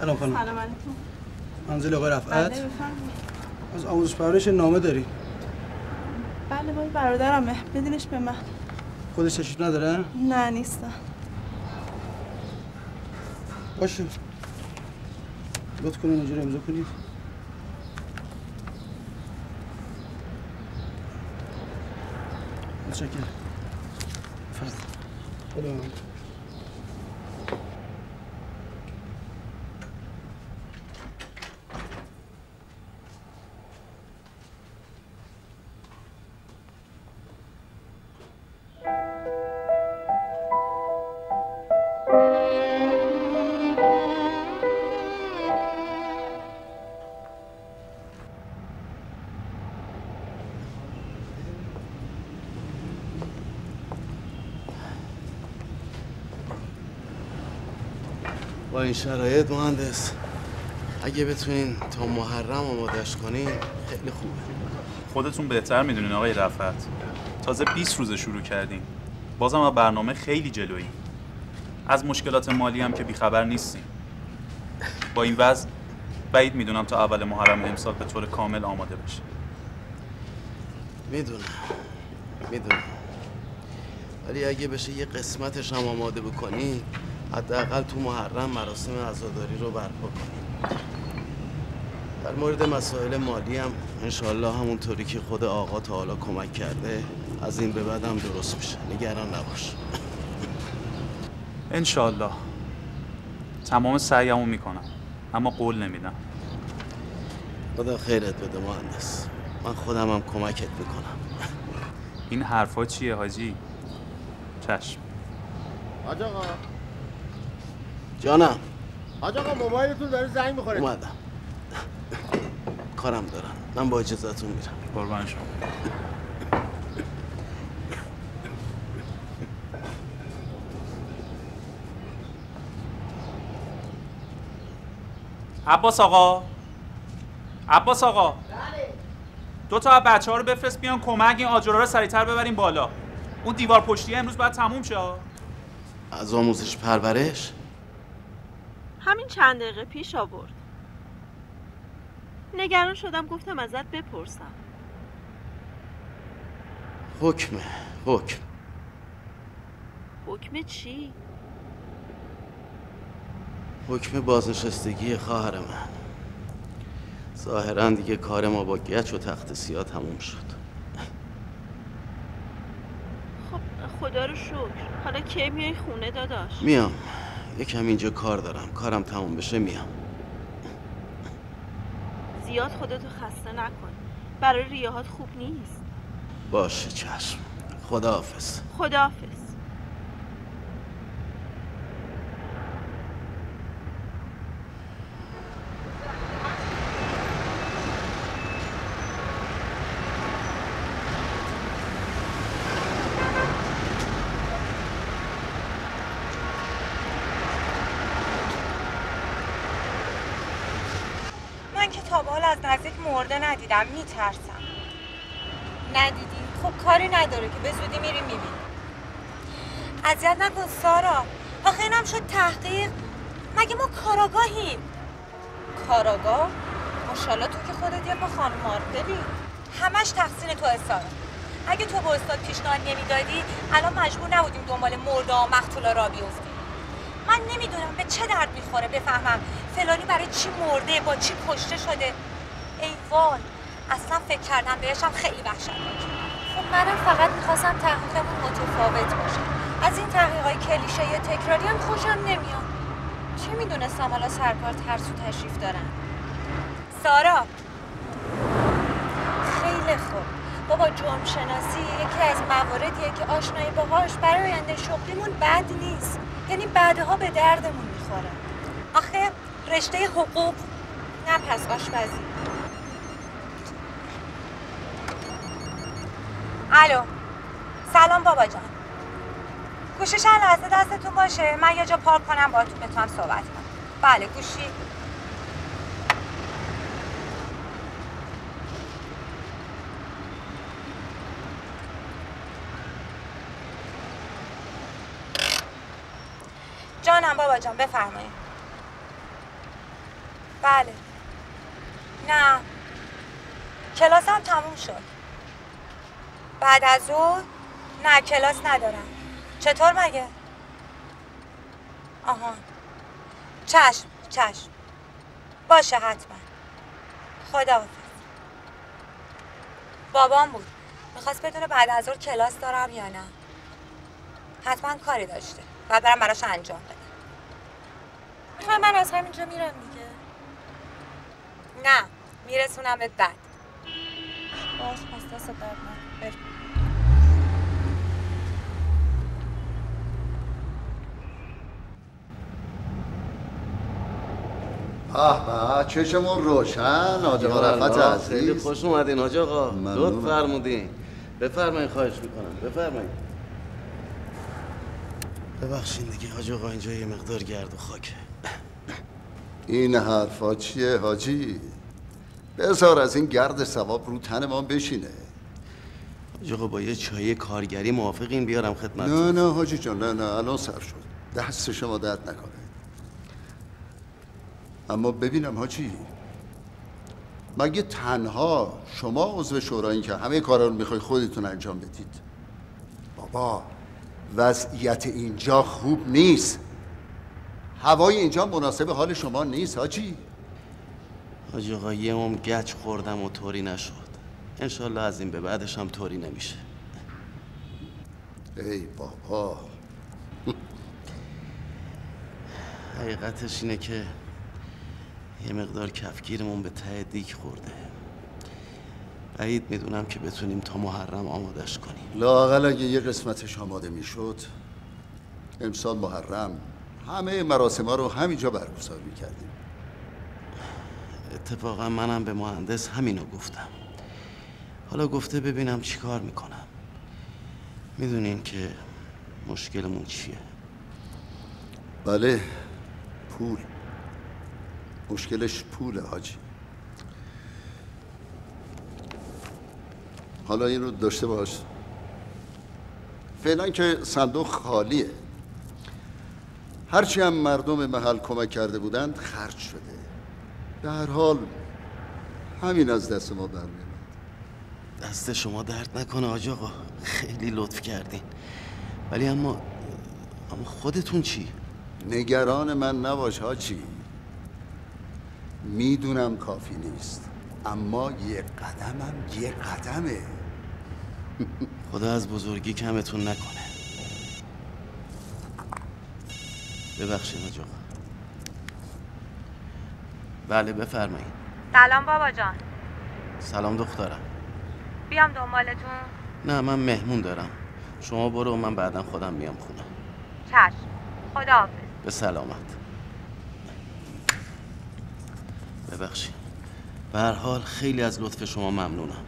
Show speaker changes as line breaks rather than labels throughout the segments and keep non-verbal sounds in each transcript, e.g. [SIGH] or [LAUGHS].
سلام خانم.
سلام علیکم.
منزل آقای
بله
رفعت
بفرمایید.
از آموزش پرورش نامه داری؟
بله با برادرمه بدینش به من.
خودش تشریف نداره؟
نه نیستم.
باشه. لطف کنید اینجا رو امضا کنید. متشکرم. بفرمایید. خدا.
این شرایط مهندس. اگه بتونین تا محرم آمادش کنین خیلی خوبه.
خودتون بهتر می‌دونین آقای رفعت. تازه 20 روزه شروع کردیم. بازم از برنامه خیلی جلویی از مشکلات مالی هم که بیخبر نیستیم. با این وضع بعید می‌دونم تا اول محرم امسال به طور کامل آماده بشه.
می‌دونم. می‌دونم. ولی اگه بشه یه قسمتش هم آماده بکنی حداقل تو محرم مراسم عزاداری رو برپا کنی در مورد مسائل مالی هم انشالله همونطوری که خود آقا تا حالا کمک کرده از این به بعد هم درست میشه. نگران نباش. [LAUGHS]
انشالله تمام سعیمو می‌کنم اما قول نمیدم.
خدا خیرت بده مهندس. من خودم هم کمکت می‌کنم.
این حرفا چیه حاجی؟ چشم.
حاج آقا.
جانم.
حاج آقا موبایلتون داره زنگ می‌خوره.
اومدم. کارم دارم. من با اجازهتون میرم.
قربان شما. عباس آقا. عباس آقا. دو تا از بچه ها رو بفرست بیان کمک این آجرها رو سریعتر ببریم بالا. اون دیوار پشتی امروز باید تموم شه.
از آموزش پرورش؟
چند دقیقه پیش آورد. نگران شدم گفتم ازت بپرسم.
حکمه حکم.
حکم چی؟
حکم بازنشستگی خواهر من. ظاهرا دیگه کار ما با گچ و تخت سیاه تموم شد.
خب خدا رو شکر. حالا کی میای خونه داداش؟
میام. یکم اینجا کار دارم. کارم تموم بشه میام.
زیاد خودتو خسته نکن. برای ریاهات خوب نیست.
باشه چشم. خداحافظ.
خداحافظ
من که تا حال از نزدیک مرده ندیدم میترسم. ندیدی؟ خب کاری نداره که به زودی میری می‌بینی اذیت نکن سارا. آخه اینم شد تحقیق. مگه ما کاراگاهیم؟ کاراگاه؟ ماشاءالله تو که خودت یه پا خانم مارکلی همش تقصیر تو سارا اگه تو به استاد پیشنهاد نمی‌دادی الان مجبور نبودیم دنبال مرده و مقتولا را بیفتیم. من نمی‌دونم به چه درد می‌خوره بفهمم. فلانی برای چی مرده؟ با چی کشته شده؟ ای وای اصلا فکر کردم بهشم خیلی وحشتناکه خب منم فقط می‌خواستم تحقیقمون متفاوت باشه. از این تحقیقای کلیشه تکراری هم خوشم نمیاد. چه می‌دونستم حالا سرکار ترسو تشریف دارن؟ سارا! خیلی خوب. بابا جرم شناسی یکی از مواردیه که آشنایی باهاش برای آینده شغلیمون بد نیست. یعنی بعدها به دردمون می‌خوره. آخه رشته حقوق. نه پس آشپزی. الو. سلام بابا جان. گوشی چند لحظه دستتون باشه. من یه جا پارک کنم با تو بتونم صحبت کنم. بله گوشی. جانم بابا جان بفرمایید. بله. نه. کلاسم تموم شد. بعد از ظهر نه کلاس ندارم. چطور مگه؟ آها. چشم چشم. باشه حتما. خداحافظ. بابام بود. می‌خواست بدونه بعد از ظهر کلاس دارم یا نه. حتما کاری داشته. بعد برم براش انجام بدم می‌خوای من از همینجا میرم نه میرسونم بعد. باش پس دست درد.
به به چشمون روشن حاج رفت
الله، خیلی
عزیز
خوش اومدین حاج آقا. لطف فرمودین. بفرمایید خواهش می‌کنم. بفرمایید ببخشید دیگه حاج آقا اینجا یه مقدار گرد و خاکه.
این حرفا چیه حاجی؟ بذار از این گرد سواب رو تن ما بشینه.
حاج آقا با یه چای کارگری موافقین بیارم خدمت.
نه نه حاجی جان نه نه الان سر شد. دست شما درد نکنه. اما ببینم حاجی مگه تنها شما عضو شورایین که همه کارا رو می‌خوای خودتون انجام بدید؟ بابا وضعیت اینجا خوب نیست. هوای اینجا مناسب حال شما نیست حاجی.
حاج آقا یه عمر گچ خوردم و طوری نشد. انشالله از این به بعدش هم طوری نمیشه.
ای بابا.
حقیقتش اینه که یه مقدار کفگیرمون به ته دیک خورده. بعید می‌دونم که بتونیم تا محرم آمادش کنیم.
لاقل اگه یه قسمتش آماده می‌شد امسال محرم. همه مراسم ها رو همینجا برگزار می‌کردیم.
اتفاقا منم به مهندس همینو گفتم. حالا گفته ببینم چیکار می‌کنم. می‌دونین که مشکلمون چیه؟
بله پول. مشکلش پول حاجی. حالا این رو داشته باش. فعلا که صندوق خالیه. هرچی هم مردم محل کمک کرده بودند خرج شده. به هر حال همین از دست ما برمیاد
دست شما درد نکنه آج آقا. خیلی لطف کردین. ولی اما اما خودتون چی؟
نگران من نباش هاچی می‌دونم کافی نیست اما یه قدمم یه قدمه. [LAUGHS]
خدا از بزرگی کمتون نکنه. ببخشید آج آقا. بله بفرمایید.
سلام بابا جان.
سلام دخترم.
بیام دنبالتون؟
نه من مهمون دارم. شما برو من بعدا خودم میام خونه.
چشم. خداحافظ.
به سلامت. ببخشید. به هر حال خیلی از لطف شما ممنونم.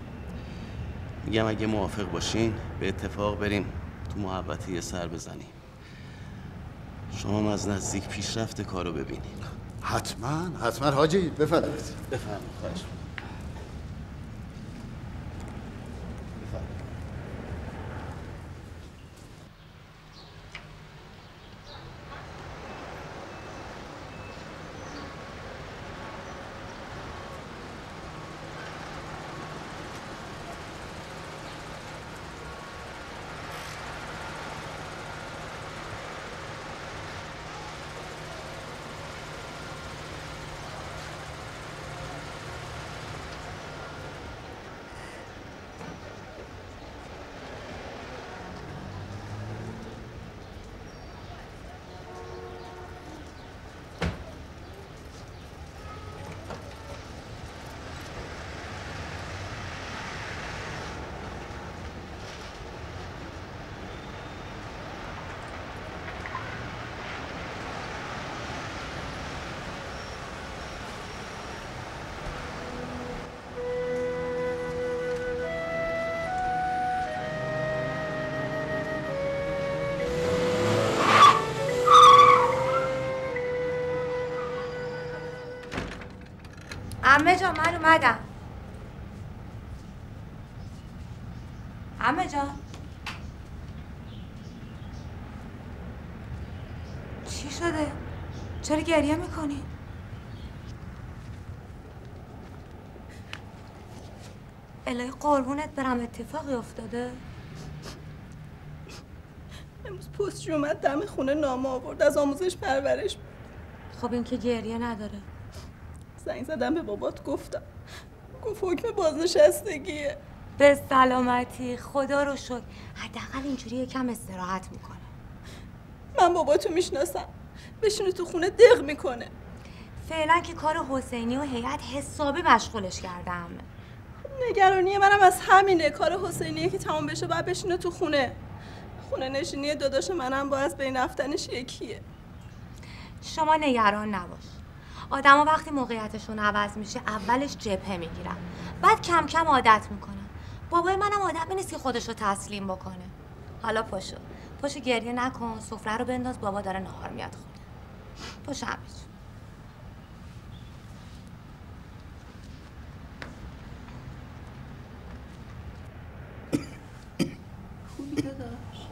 میگم اگه موافق باشین به اتفاق بریم تو محبتی سر بزنیم. شما هم از نزدیک پیشرفت کارو ببینید
حتما حتما حاجی بفرمایید
بفرمایید خواهش.
عمه جان من اومدم عمه جان چی شده؟ چرا گریه می‌کنی؟ الهی قربونت برم اتفاقی افتاده؟
امروز پستچی اومد دم خونه نامه آورد از آموزش پرورش
خب این که گریه نداره
زنگ زدم به بابات گفتم گفت حکم بازنشستگیه.
به سلامتی خدا رو شکر. حداقل اینجوری یکم استراحت می‌کنه.
من باباتو می‌شناسم. بشینه تو خونه دق می‌کنه.
فعلا که کار حسینی و هیئت حسابی مشغولش کردم.
نگرانی منم از همینه. کار حسینیه که تمام بشه بعد بشینه تو خونه. خونه نشینی داداش منم با از بین رفتنش یکیه.
شما نگران نباش. آدما وقتی موقعیتشون عوض میشه اولش جبهه می‌گیرن. بعد کم کم عادت می‌کنن. بابای منم آدمی نیست که خودش رو تسلیم بکنه. حالا پاشو. پاشو گریه نکن سفره رو بنداز بابا داره نهار میاد خونه. پاشو
خوبی داداش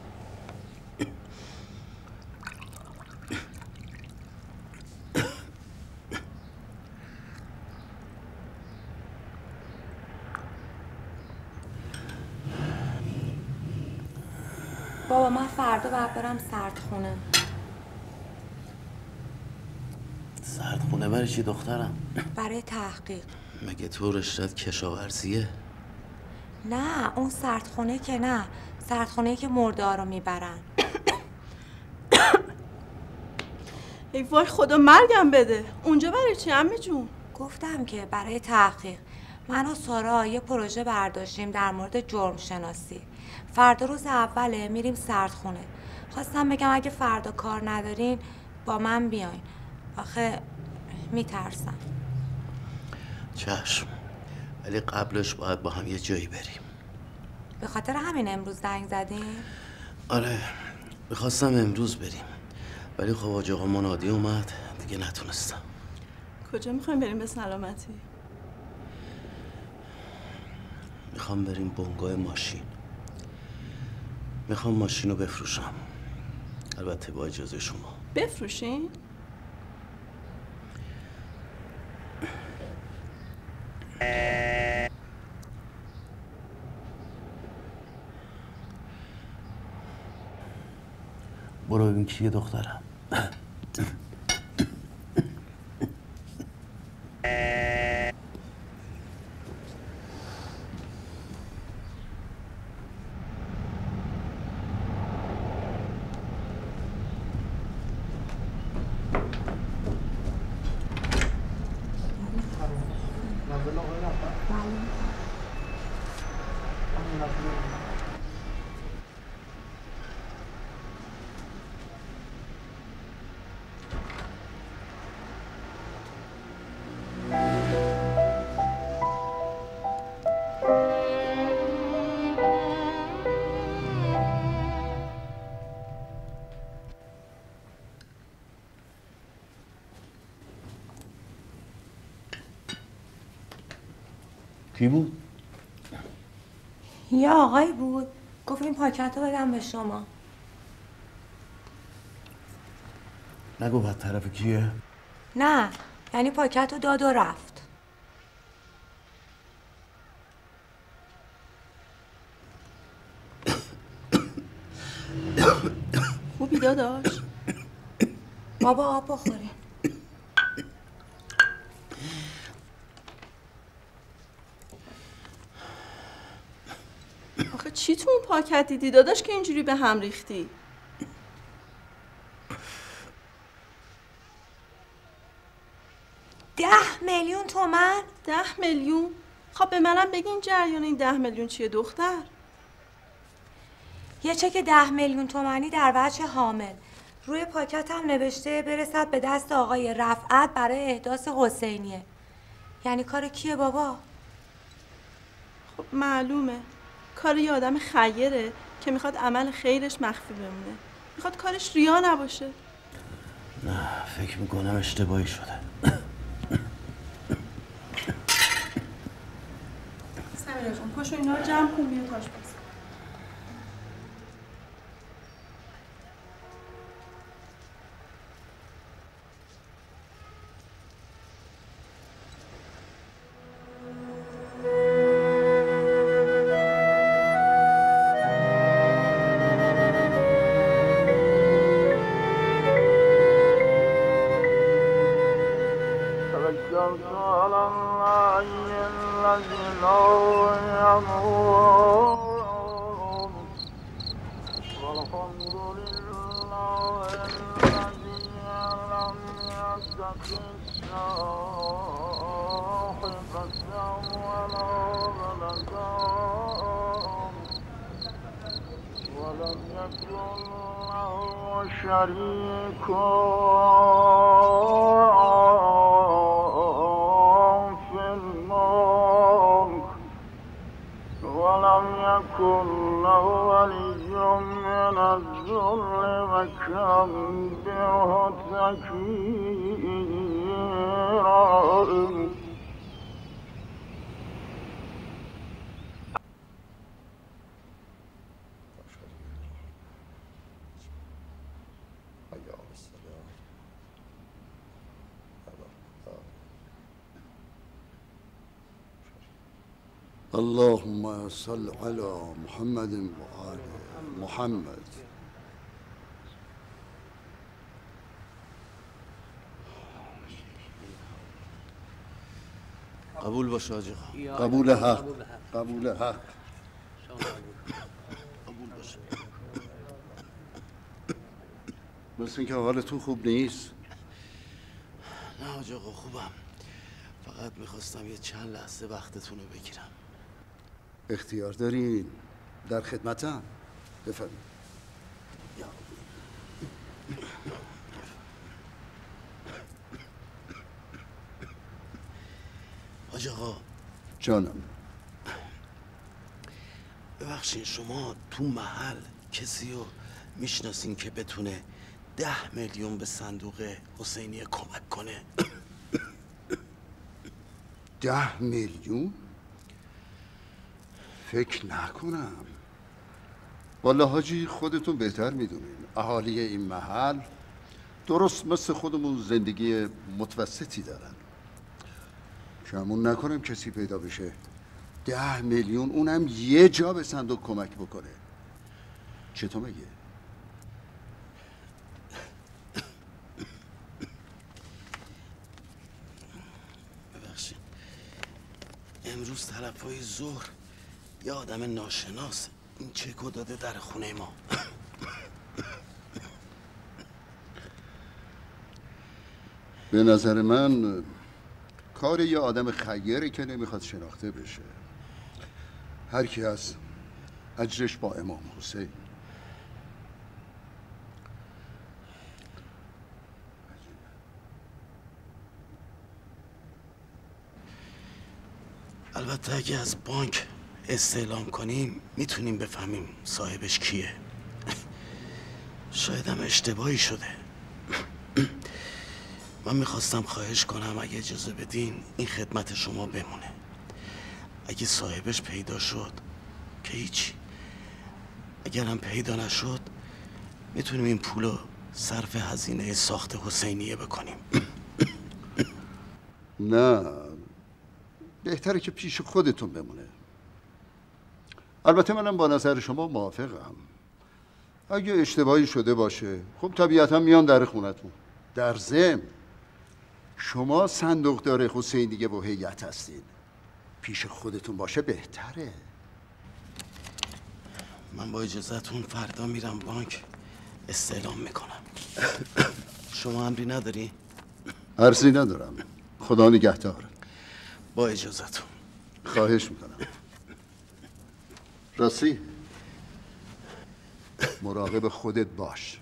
بابا من فردا باید برم سردخونه
سردخونه برای چی دخترم؟
برای تحقیق.
مگه تو رشتت کشاورزیه؟
نه اون سردخونه که نه. سردخونه که مرده رو می‌برن. [COUGHS]
ای وای خدا مرگم بده. اونجا برای چی عمه جون؟
گفتم که برای تحقیق. من و سارا یه پروژه برداشتیم در مورد جرم شناسی. فردا روز اوله میریم سردخونه. خواستم بگم اگه فردا کار ندارین با من بیاین. آخه میترسم.
چشم. ولی قبلش باید با هم یه جایی بریم.
به خاطر همین امروز زنگ زدین؟
آره می‌خواستم امروز بریم. ولی خب آج آقا منادی اومد دیگه نتونستم.
کجا می‌خوایم بریم به سلامتی؟
می‌خوام بریم بنگاه ماشین. می‌خوام ماشین رو بفروشم. البته با اجازه شما.
بفروشین؟
کیه دخترم.
آقایی بود. گفت این پاکت رو بدم به شما.
نگو بد طرف کیه؟
نه یعنی پاکت رو داد و رفت. [COUGHS]
خوبی داداش؟
بابا آب بخورین
آخه چی تو اون پاکت دیدی داداش که اینجوری به هم ریختی؟
ده میلیون تومن؟
ده میلیون؟ خب به منم بگین جریان این ده میلیون چیه دختر؟
یه چک ده میلیون تومنی در وجه حامل. روی پاکت هم نوشته برسد به دست آقای رفعت برای احداث حسینیه. یعنی کار کیه بابا؟
خب معلومه. کار یه آدم خیره که می‌خواد عمل خیرش مخفی بمونه. می‌خواد کارش ریا نباشه.
نه فکر می‌کنم اشتباهی شده.
سمیرا جان پاشو اینا رو جمع کن بیا تاش
اللهم صل على محمد وآل محمد.
قبول باشه حاج آقا
قبول حق. قبول حق.
قبول باشه.
مثل اینکه حالتون خوب نیست؟
نه حاج آقا خوبم. فقط می‌خواستم یه چند لحظه وقتتون رو بگیرم.
اختیار دارین. در خدمتم. بفرمایید.
حاج آقا.
جانم.
ببخشین شما تو محل کسی رو می‌شناسین که بتونه ده میلیون به صندوق حسینی کمک کنه؟
ده میلیون؟ فکر نکنم. والا حاجی خودتون بهتر می‌دونین. اهالی این محل درست مثل خودمون زندگی متوسطی دارن. کمون نکنم کسی پیدا بشه. ده میلیون اونم یه جا به صندوق کمک بکنه. چطور میگه؟
ببخشید. امروز طرفای ظهر یه آدم ناشناس. این چکو داده در خونه ما.
به نظر من کار یه آدم خیره که نمی‌خواد شناخته بشه. هر کی از اجرش با امام حسین.
البته اگه از بانک استعلام کنیم می‌تونیم بفهمیم صاحبش کیه. شاید هم اشتباهی شده. من می‌خواستم خواهش کنم اگه اجازه بدین این خدمت شما بمونه. اگه صاحبش پیدا شد که هیچی. اگر هم پیدا نشد می‌تونیم این پولو صرف هزینه ساخت حسینیه بکنیم.
نه. بهتره که پیش خودتون بمونه. البته منم با نظر شما موافقم. اگه اشتباهی شده باشه خب طبیعتا میان در خونتون. در ضمن شما صندوقدار حسین دیگه و هیئت هستین پیش خودتون باشه بهتره.
من با اجازهتون فردا میرم بانک. استعلام می‌کنم. شما امری نداری؟
عرضی ندارم. خدا نگهدار.
با اجازهتون.
خواهش می‌کنم. راستی؟ مراقب خودت باش.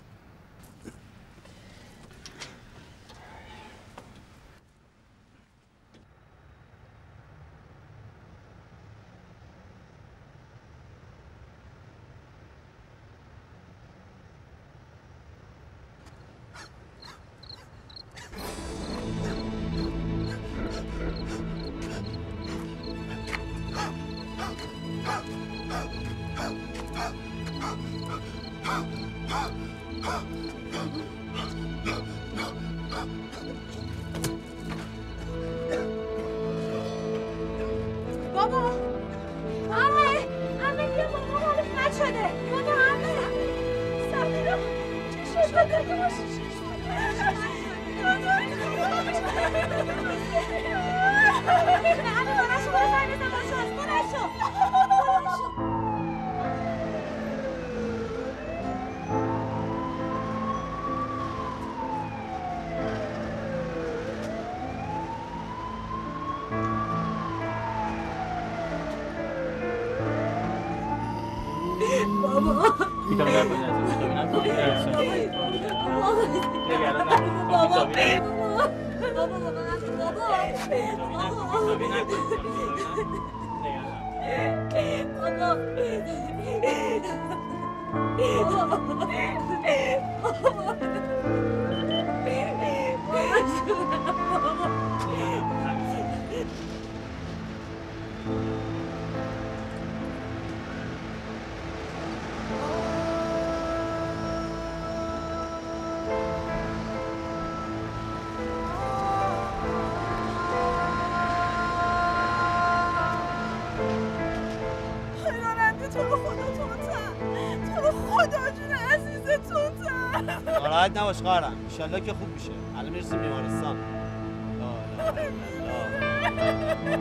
ناراحت نباش خواهرم انشالله که خوب میشه. الان می‌رسیم بیمارستان. لا لا لا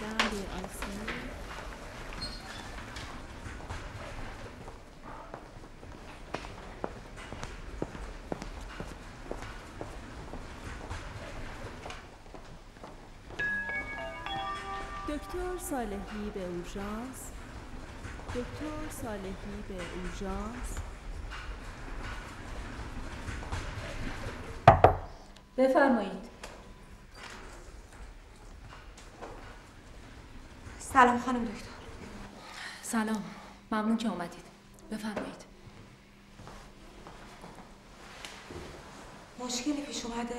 دکتر صالحی به اورژانس. دکتر صالحی به اورژانس.
بفرمایید.
سلام خانم دکتر.
سلام. ممنون که اومدید. بفرمایید.
مشکلی پیش اومده؟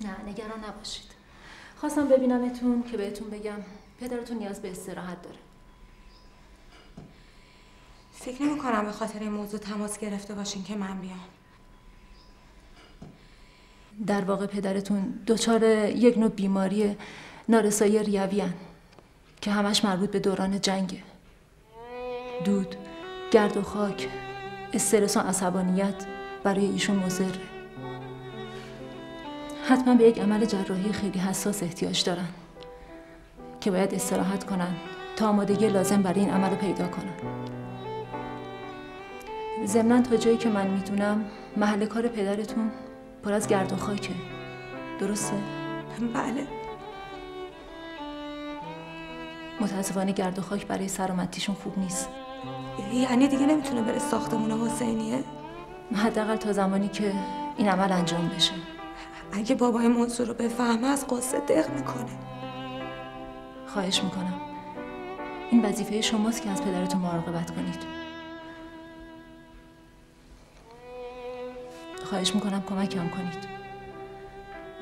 نه نگران نباشید. خواستم ببینمتون که بهتون بگم پدرتون نیاز به استراحت داره.
فکر نمی کنم به خاطر این موضوع تماس گرفته باشین که من بیام.
در واقع پدرتون دچار یک نوع بیماری نارسایی ریوی که همش مربوط به دوران جنگه. دود، گرد و خاک، استرس و عصبانیت برای ایشون مضره حتما به یک عمل جراحی خیلی حساس احتیاج دارن که باید استراحت کنن تا آمادگی لازم برای این عمل رو پیدا کنن. ضمنا تا جایی که من می‌دونم محل کار پدرتون پر از گرد و خاکه. درسته؟
بله.
متاسفانه گرد و خاک برای سلامتیشون خوب نیست.
یعنی دیگه نمی‌تونه بره ساختمون حسینیه؟
حداقل تا زمانی که این عمل انجام بشه.
اگه بابا این موضوع رو بفهمه از قصه دق می‌کنه.
خواهش می‌کنم. این وظیفه شماست که از پدرتون مراقبت کنید. خواهش می‌کنم کمکم کنید.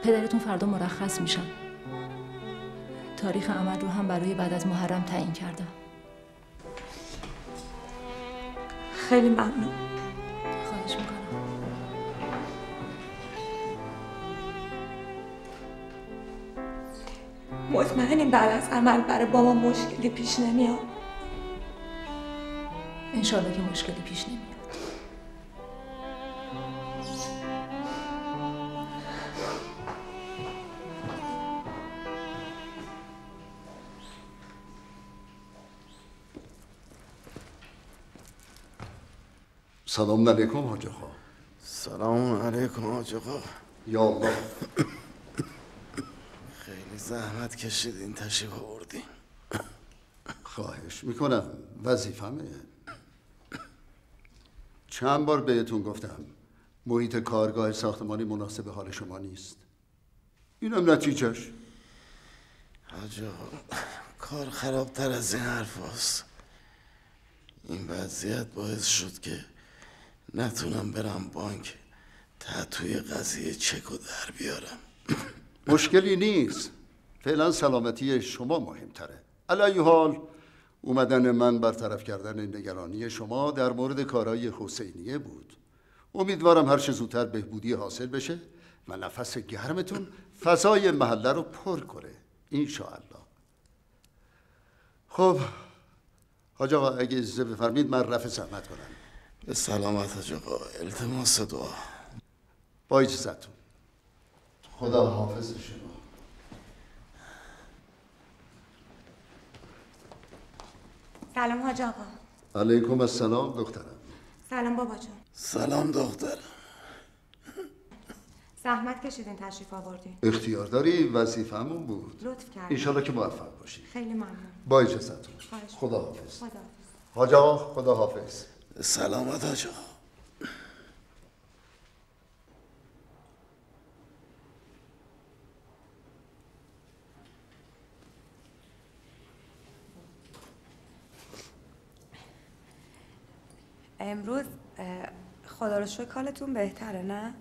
پدرتون فردا مرخص میشن. تاریخ عمل رو هم برای بعد از محرم تعیین کردم
خیلی ممنون.
خواهش می‌کنم.
مطمئنیم بعد از عمل برای بابا مشکلی پیش نمیاد.
انشالله که مشکلی پیش نمیاد.
سلام علیکم حاج آقا.
سلام علیکم حاج آقا.
یا الله.
خیلی زحمت کشیدین تشریف آوردین.
خواهش می‌کنم. وظیفمه. چند بار بهتون گفتم محیط کارگاه ساختمانی مناسب حال شما نیست. اینم نتیجهش.
حاج آقا کار خرابتر از این حرف هست. این وضعیت باعث شد که نتونم برم بانک تا توی قضیه چک و در بیارم.
مشکلی نیست. فعلا سلامتی شما مهمتره. علی حال اومدن من برطرف کردن نگرانی شما در مورد کارهای حسینیه بود. امیدوارم هر چه زودتر بهبودی حاصل بشه و نفس گرمتون فضای محله رو پر کنه انشاءالله. خب حاج اگه اجازه بفرمید من رفع زحمت کنم.
به سلامت حاج آقا. التماس دعا.
با اجازتون خدا حافظ شما.
سلام حاج آقا.
علیکم السلام دخترم.
سلام بابا جون
سلام دختر.
زحمت کشیدین تشریف آوردین.
اختیار داری؟ وظیفه‌مون بود.
لطف کردین.
انشالله که موفق باشی.
خیلی ممنون.
با اجازتون خدا حافظ.
خدا
حاج آقا خدا حافظ.
سلامت آقا.
امروز خدا رو شکر حالتون بهتره نه؟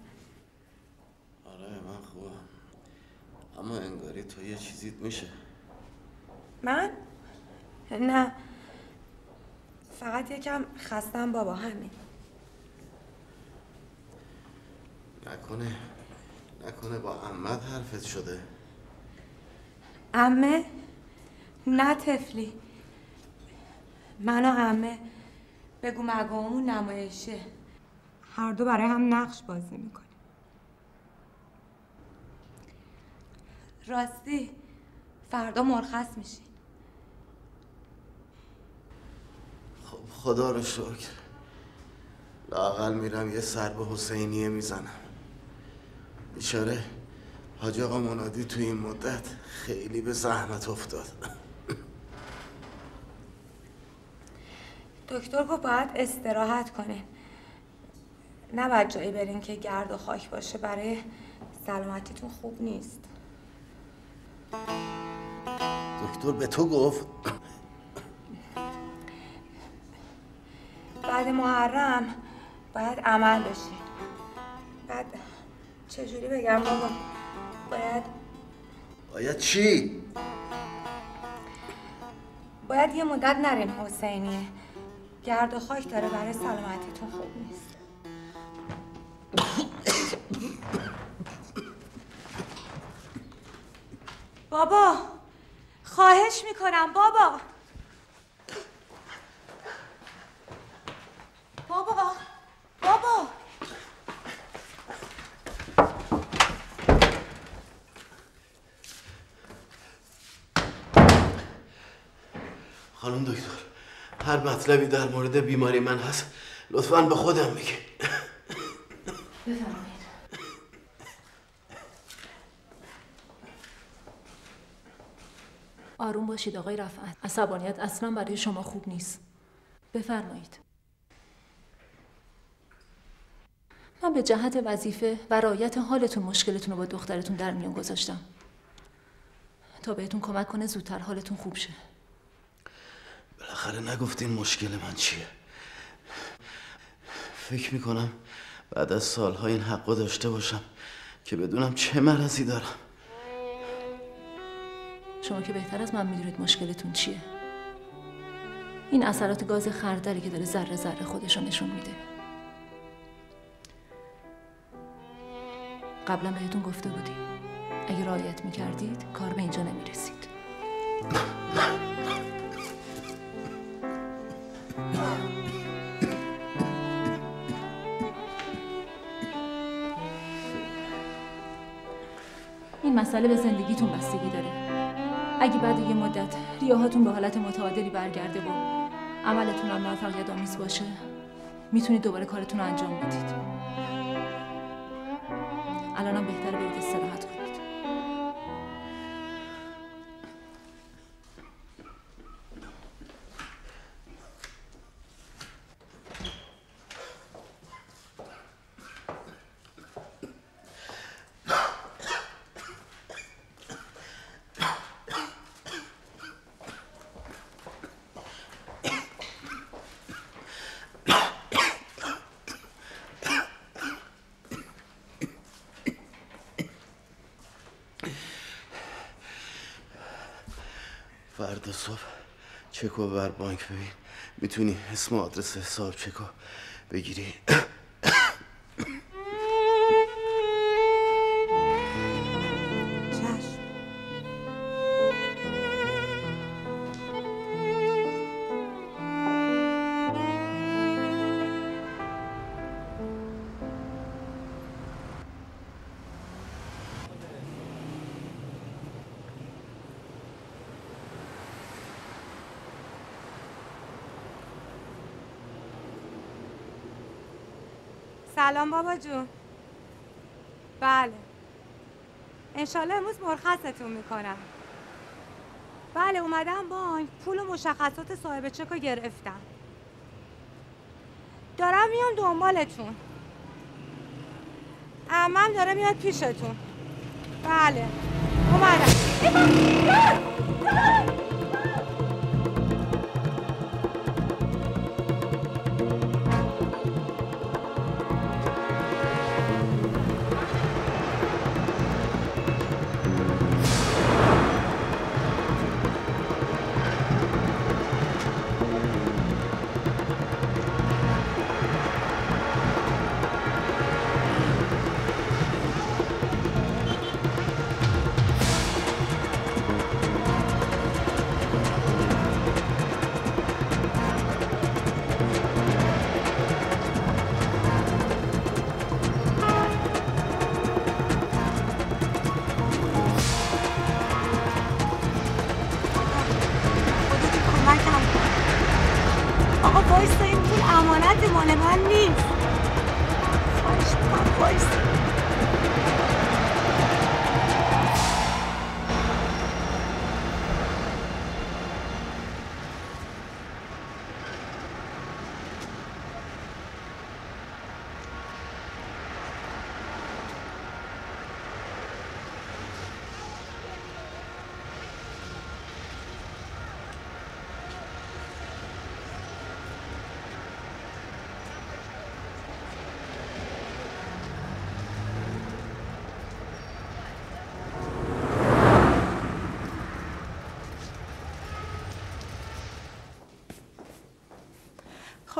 آره من خوبم. اما انگاری تو یه چیزیت میشه.
من؟ نه. فقط یکم خستم بابا همین.
نکنه نکنه با عمت حرفت شده.
امه نه تفلی من و امه بگو مگامون نمایشه. هر دو برای هم نقش بازی می‌کنیم. راستی فردا مرخص میشی.
خب خدا رو شکر. لاقل میرم یه سر به حسینیه می‌زنم. بیچاره حاج آقا منادی تو این مدت خیلی به زحمت افتاد.
دکتر گفت باید استراحت کنه. نباید جایی برین که گرد و خاک باشه برای سلامتیتون خوب نیست.
دکتر به تو گفت
بعد محرم باید عمل بشه. بعد چجوری بگم بابا؟ باید
باید چی؟
باید یه مدت نرین حسینیه گرد و خاک داره برای سلامتیتون خوب نیست. بابا خواهش می‌کنم بابا. بابا بابا
خانم دکتر هر مطلبی در مورد بیماری من هست لطفا به خودم بگی
بفرمایید. آروم باشید آقای رفعت. عصبانیت اصلا برای شما خوب نیست. بفرمایید. من به جهت وظیفه و رعایت حالتون مشکلتون رو با دخترتون در میان گذاشتم. تا بهتون کمک کنه زودتر حالتون خوب شه.
بالاخره نگفتین مشکل من چیه. فکر می‌کنم بعد از سالها این حق رو داشته باشم که بدونم چه مرضی دارم.
شما که بهتر از من می‌دونید مشکلتون چیه. این اثرات گاز خردلی که داره ذره ذره خودش رو نشون میده. قبلا بهتون گفته بودیم. اگه رعایت می‌کردید کار به اینجا نمی‌رسید. این مسئله به زندگیتون بستگی داره. اگه بعد یه مدت ریاهاتون به حالت متعادلی برگرده و عملتون هم موفقیت آمیز باشه می‌تونید دوباره کارتون رو انجام بدید. الانم بهتره برید استراحت
بر بانک ببین. می‌تونی اسم آدرس حساب چکو بگیری.
سلام بابا جون. بله. انشالله امروز مرخصتون می‌کنم. بله اومدم بانک. پول و مشخصات صاحب چک رو گرفتم. دارم میام دنبالتون. امم داره میاد پیشتون. بله. اومدم.
命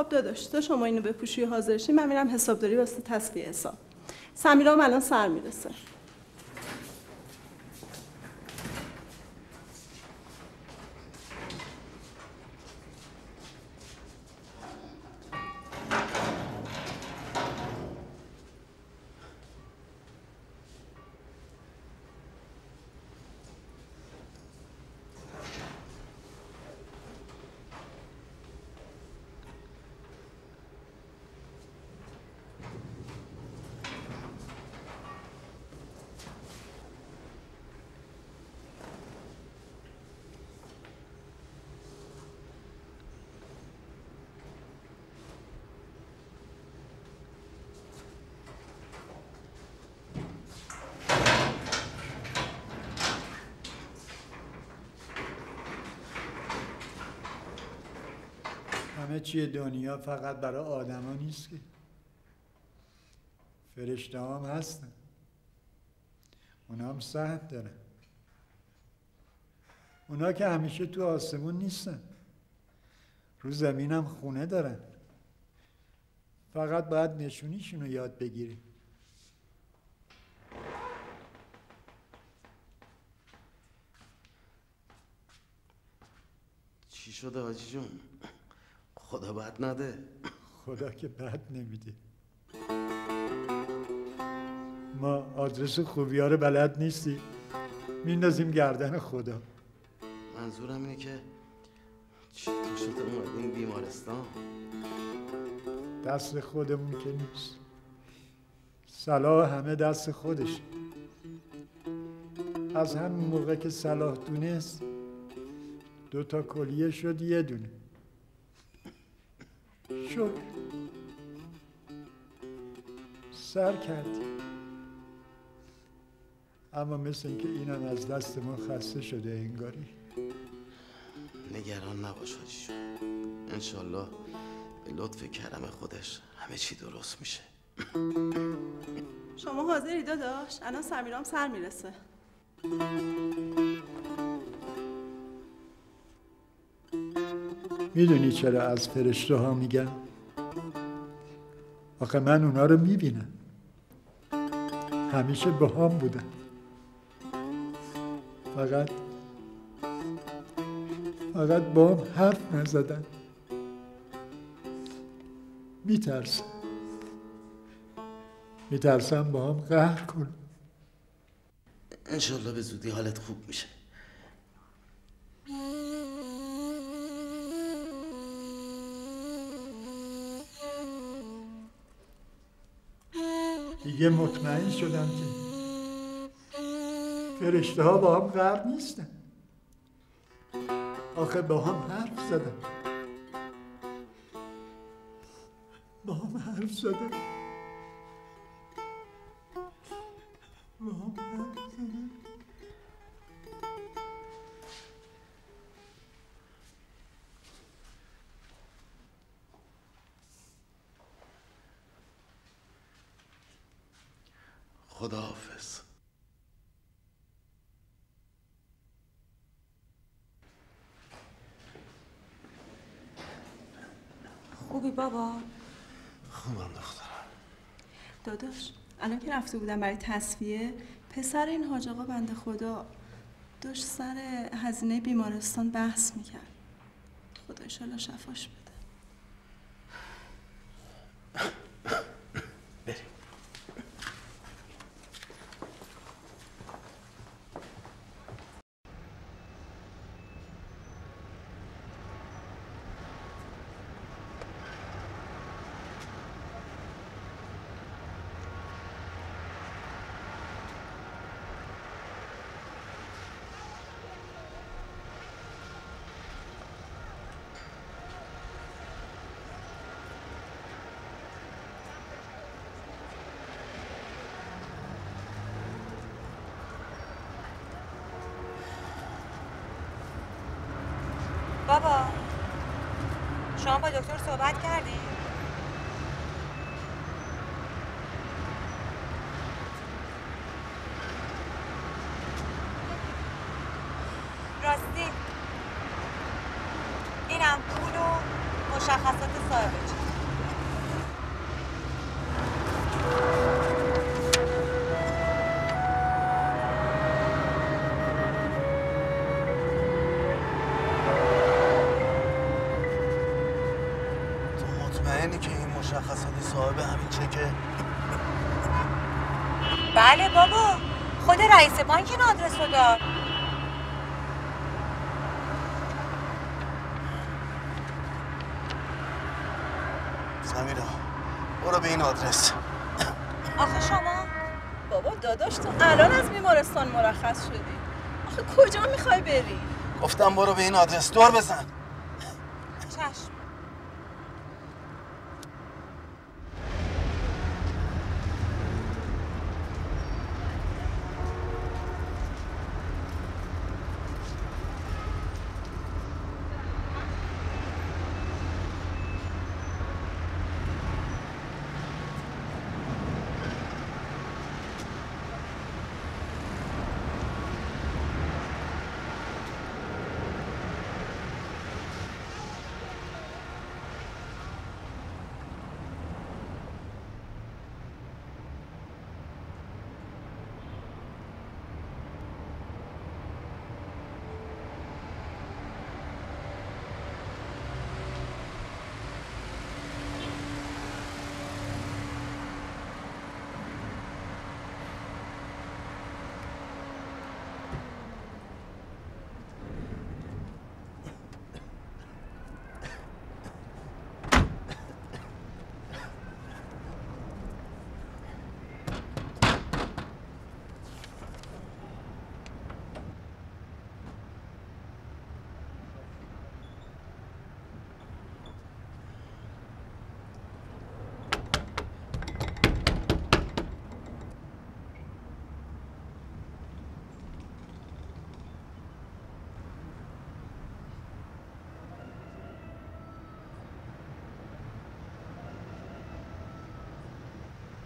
داداش تو شما اینو بپوشی و حاضر شی من میرم حسابداری واسه تصفیه حساب. سمیرام الان سر می‌رسه
همه چیه دنیا فقط برای آدما نیست که؟ فرشته هم هستن. اونا هم سهم دارن. اونا که همیشه تو آسمون نیستن. رو زمین هم خونه دارن. فقط باید نشونیشون رو یاد بگیری
چی شده حاجی جون؟ خدا بد نده.
خدا که بد نمیده. ما آدرس خوبی ها رو بلد نیستی. میندازیم گردن خدا.
منظورم اینه که چطور شده اومدیم بیمارستان.
دست خودمون که نیست. صلاح همه دست خودش. از همین موقع که صلاح دونست دو تا کلیه شد یه دونه. شد. سر کردی اما مثل اینکه اینم از دست ما خسته شده انگاری.
نگران نباش حاجی جون. انشالله به لطف کرم خودش همه چی درست میشه.
شما حاضری داداش؟ الان سمیرام سر می‌رسه.
می‌دونی چرا از فرشته ها میگن؟ آخه من اونا رو می‌بینم. همیشه با هم بودن. فقط فقط با هم حرف نزدن. میترسم. میترسم با هم قهر کنم.
انشالله به زودی حالت خوب میشه.
دیگه مطمئن شدم که فرشته ها با هم قرار نیستن. آخه با هم حرف زدن. با هم حرف زدن.
بابا.
خوبم دخترم.
داداش الان که رفته بودم برای تصفیه پسر این حاج آقا بنده خدا داشت سر هزینه بیمارستان بحث می‌کرد. خدا ایشالله شفاش بده.
بابا شما با دکتر صحبت کردی؟ رئیس بانک این آدرس رو داد
سمیرا برو به این آدرس.
آخه شما
بابا داداش تو الان از بیمارستان مرخص شدی. آخه کجا می‌خوای بری؟
گفتم برو به این آدرس دور بزن
چشم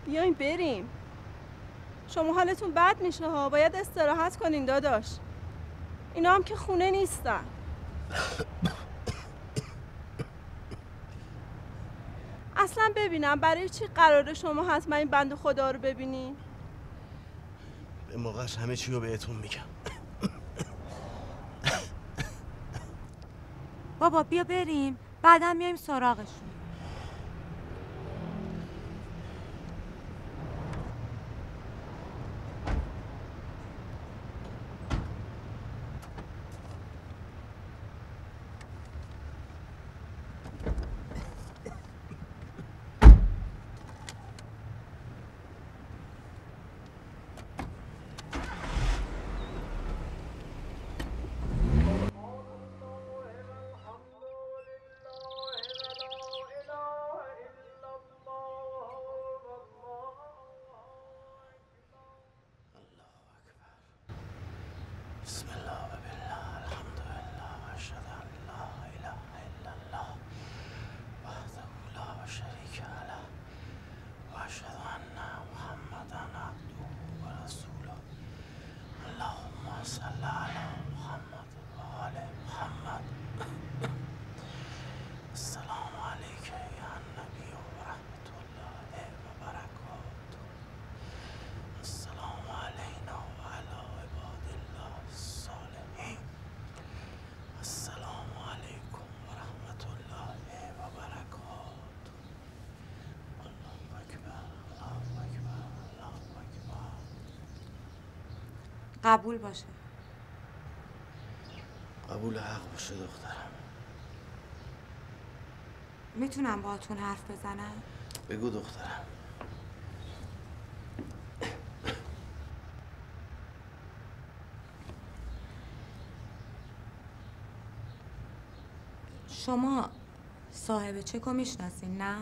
بیاین بریم. شما حالتون بد میشه ها. باید استراحت کنین داداش. اینا هم که خونه نیستن. اصلا ببینم برای چی قراره شما حتما این بند خدا رو ببینین
به موقعش همه چی رو بهتون میگم.
بابا بیا بریم. بعدا میایم سراغشون. قبول باشه.
قبول حق باشه دخترم.
می‌تونم باهاتون حرف بزنم؟
بگو دخترم.
شما صاحب چکو می‌شناسین نه؟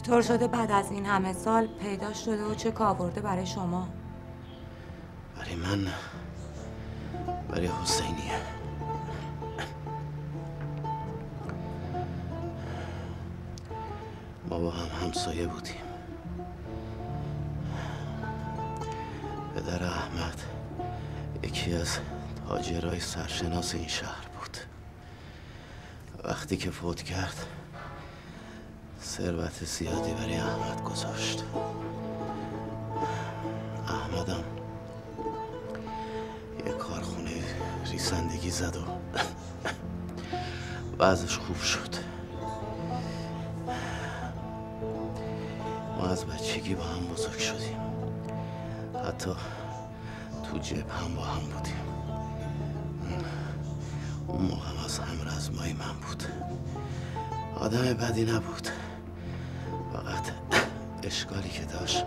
چطور شده بعد از این همه سال پیدا شده و چه آورده برای شما؟
برای من برای حسینیه. ما با هم همسایه بودیم. پدر احمد یکی از تاجرای سرشناس این شهر بود. وقتی که فوت کرد ثروت زیادی برای احمد گذاشت. احمدم یه کارخونه ریسندگی زد و [LAUGHS] وضعش خوب شد. ما از بچگی با هم بزرگ شدیم. حتی تو جب هم با هم بودیم. اون موقع از هم رزمای من بود. آدم بدی نبود. اشکالی که داشت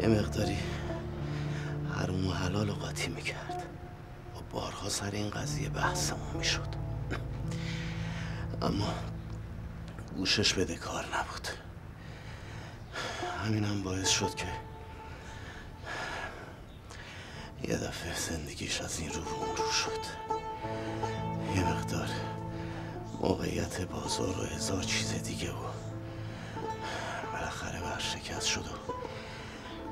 یه مقداری حروم و حلال و قاطی می‌کرد. و بارها سر این قضیه بحثمون می‌شد. اما گوشش بده کار نبود. همینم هم باعث شد که یه دفعه زندگیش از این رو به اون رو شد. یه مقدار موقعیت بازار و هزار چیز دیگه و ورشکست شد و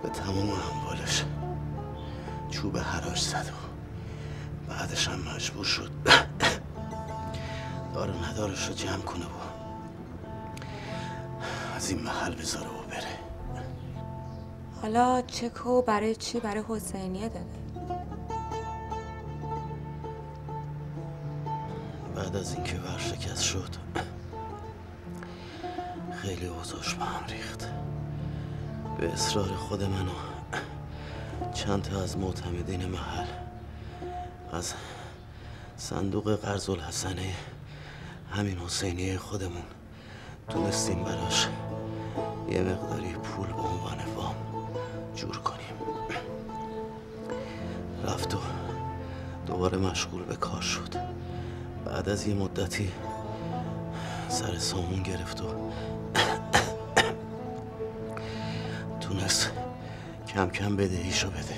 به تمام اموالش چوب حراج زد و بعدش هم مجبور شد [COUGHS] دار و ندارش رو جمع کنه و از این محل بذاره و بره
حالا چکو برای چی برای حسینیه داده؟
بعد از اینکه ورشکست شد خیلی اوضاعش به هم ریخت به اصرار خود من و چند تا از معتمدین محل. از صندوق قرض الحسنه همین حسینی خودمون. تونستیم براش یه مقداری پول به عنوان وام جور کنیم. رفت و دوباره مشغول به کار شد. بعد از یه مدتی سر سامون گرفت و تونست کم کم بدهیشو بده.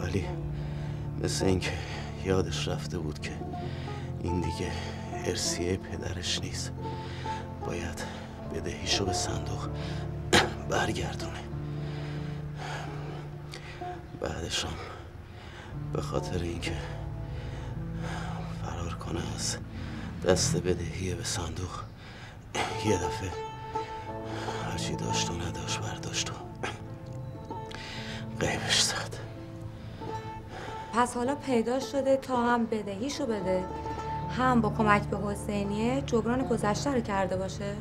ولی مثل اینکه یادش رفته بود که این دیگه ارسیه پدرش نیست باید بدهیشو به صندوق برگردونه. بعدش هم به خاطر اینکه فرار کنه از دست بدهی به صندوق یه دفعه هرچی داشت و
پس حالا پیدا شده تا هم بدهیشو بده. هم با کمک به حسینیه جبران گذشته رو کرده باشه.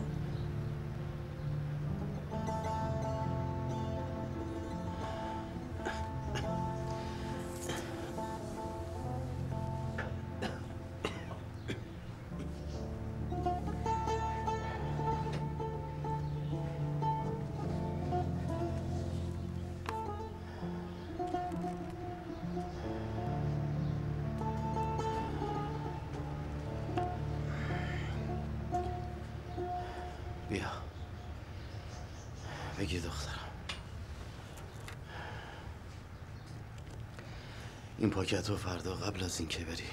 پاکت رو فردا قبل از اینکه بری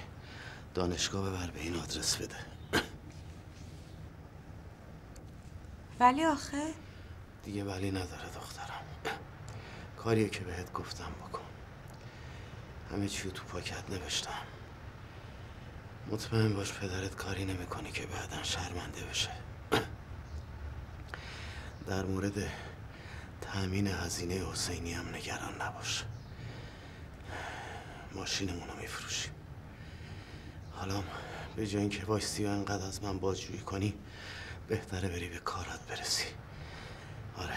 دانشگاه ببر به این آدرس بده.
ولی آخه؟
دیگه ولی نداره دخترم. کاریه که بهت گفتم بکن. همه چی تو پاکت نوشتم. مطمئن باش پدرت کاری نمی‌کنه که بعدا شرمنده بشه. در مورد تأمین هزینه حسینی هم نگران نباش. ماشینمون رو میفروشیم. حالا به جای اینکه وایستی و انقدر از من بازجویی کنی بهتره بری به کارات برسی. آره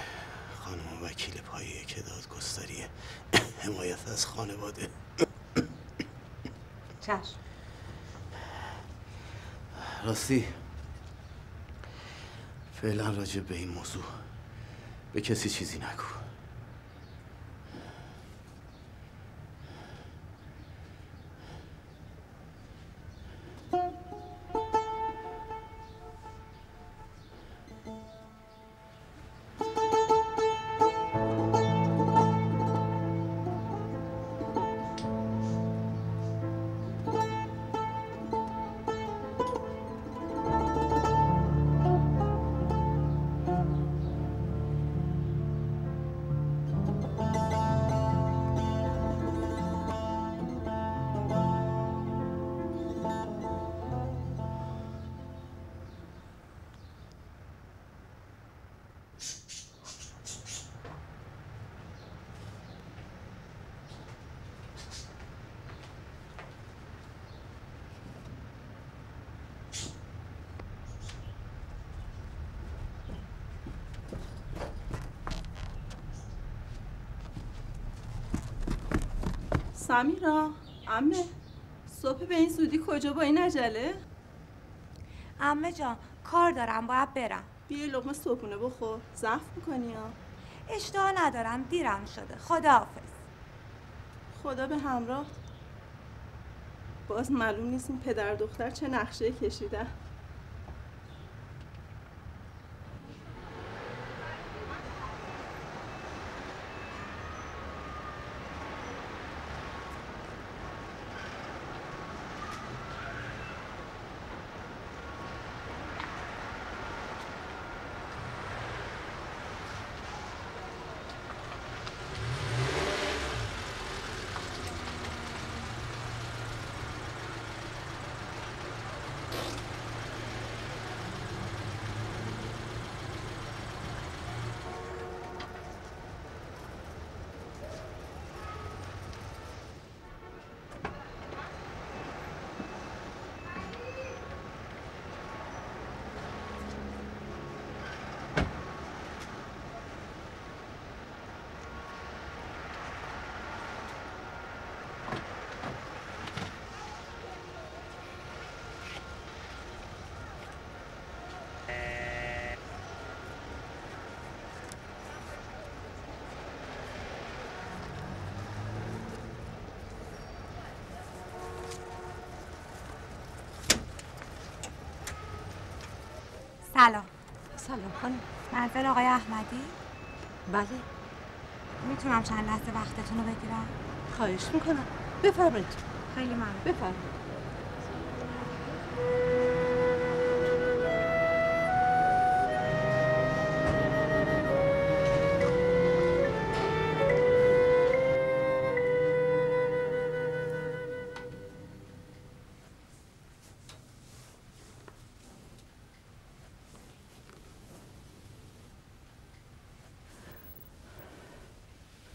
خانم وکیل پایه که دادگستری حمایت از خانواده.
چشم.
راستی فعلا راجع به این موضوع به کسی چیزی نگو.
سمیرا امه صبح به این زودی کجا با این عجله؟
امه جان کار دارم باید برم.
بیا لقمه صبحونه بخور. ضعف می‌کنی ها
اشتها ندارم دیرم شده. خداحافظ.
خدا به همراه. باز معلوم نیست این پدر دختر چه نقشه کشیدن
سلام
سلام خانم.
منزل آقای احمدی؟
بله.
می‌تونم چند لحظه وقتتون رو بگیرم؟
خواهش می‌کنم. بفرمایید.
خیلی ممنون.
بفرمایید.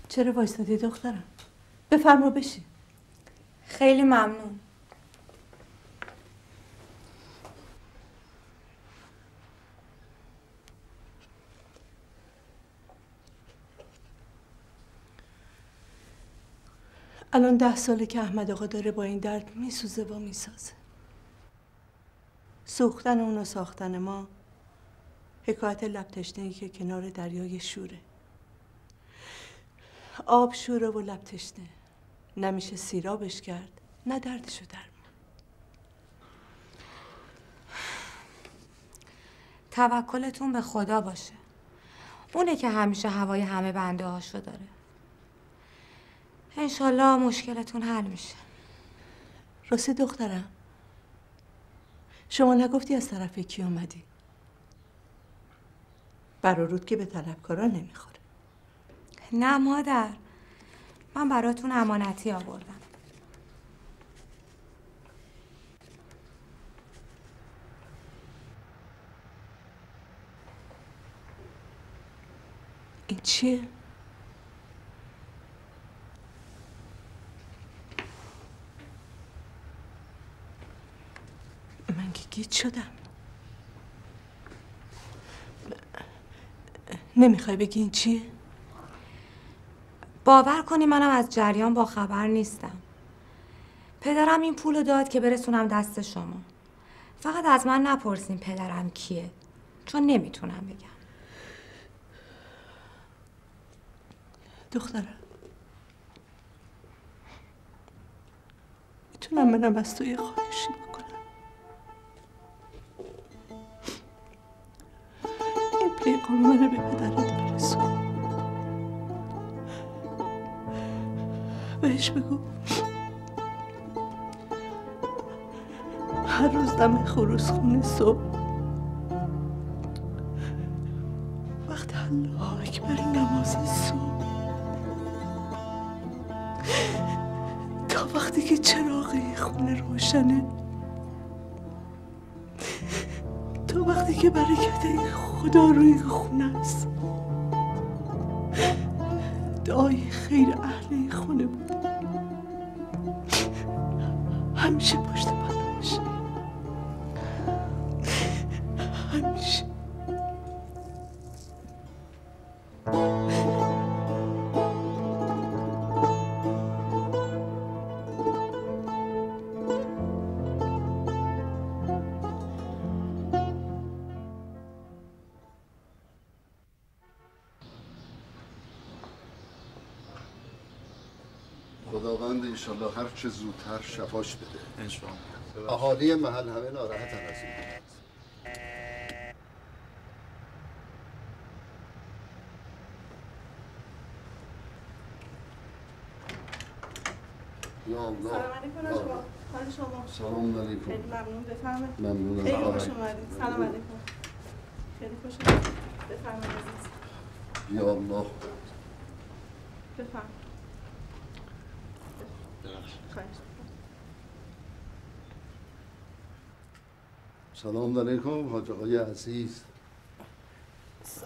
چرا وایستادی دخترم؟ بفرما بشی
خیلی ممنون.
الان ده ساله که احمد آقا داره با این درد میسوزه و می‌سازه. سوختن اون و ساختن ما حکایت لب تشنه‌ای که کنار دریای شوره. آب شوره و لب تشنه. نمیشه سیرابش کرد نه دردشو درمان
توکلتون به خدا باشه. اونه که همیشه هوای همه بنده هاشو داره. انشالله مشکلتون حل میشه.
راستی دخترم شما نگفتی از طرف کی اومدی؟ برارود که به طلبکارا نمی‌خوره.
نه مادر من براتون امانتی آوردم
این چیه؟ من که گیت شدم نمی‌خوای بگی این چیه؟
باور کنی منم از جریان با خبر نیستم. پدرم این پول داد که برسونم دست شما. فقط از من نپرسین پدرم کیه چون نمی‌تونم بگم.
دخترم. می‌تونم منم از تو یه خواهشی بکنم. این پیغام منو به پدرت بهش بگو. هر روز دم خروس خونه صبح. وقت الله اکبر نماز صبح. تا وقتی که چراغ این خونه روشنه. تا وقتی که برکت خدا روی خونه است. خیر اهل خونه بود. همیشه پشت
چه زودتر شفاش بده.
انشالله
اهالی محل همه ناراحتن از این. یا الله
سلام علیکم شما. حال شما؟
سلام علیکم.
خیلی ممنون. بفرمایید.
ممنونم.
خیلی. خوش اومدید. سلام علیکم. خیلی خوش اومدید. بفرمایید عزیز.
یا الله.
بفرمایید خواهش می‌کنم.
سلام علیکم حاج آقای عزیز.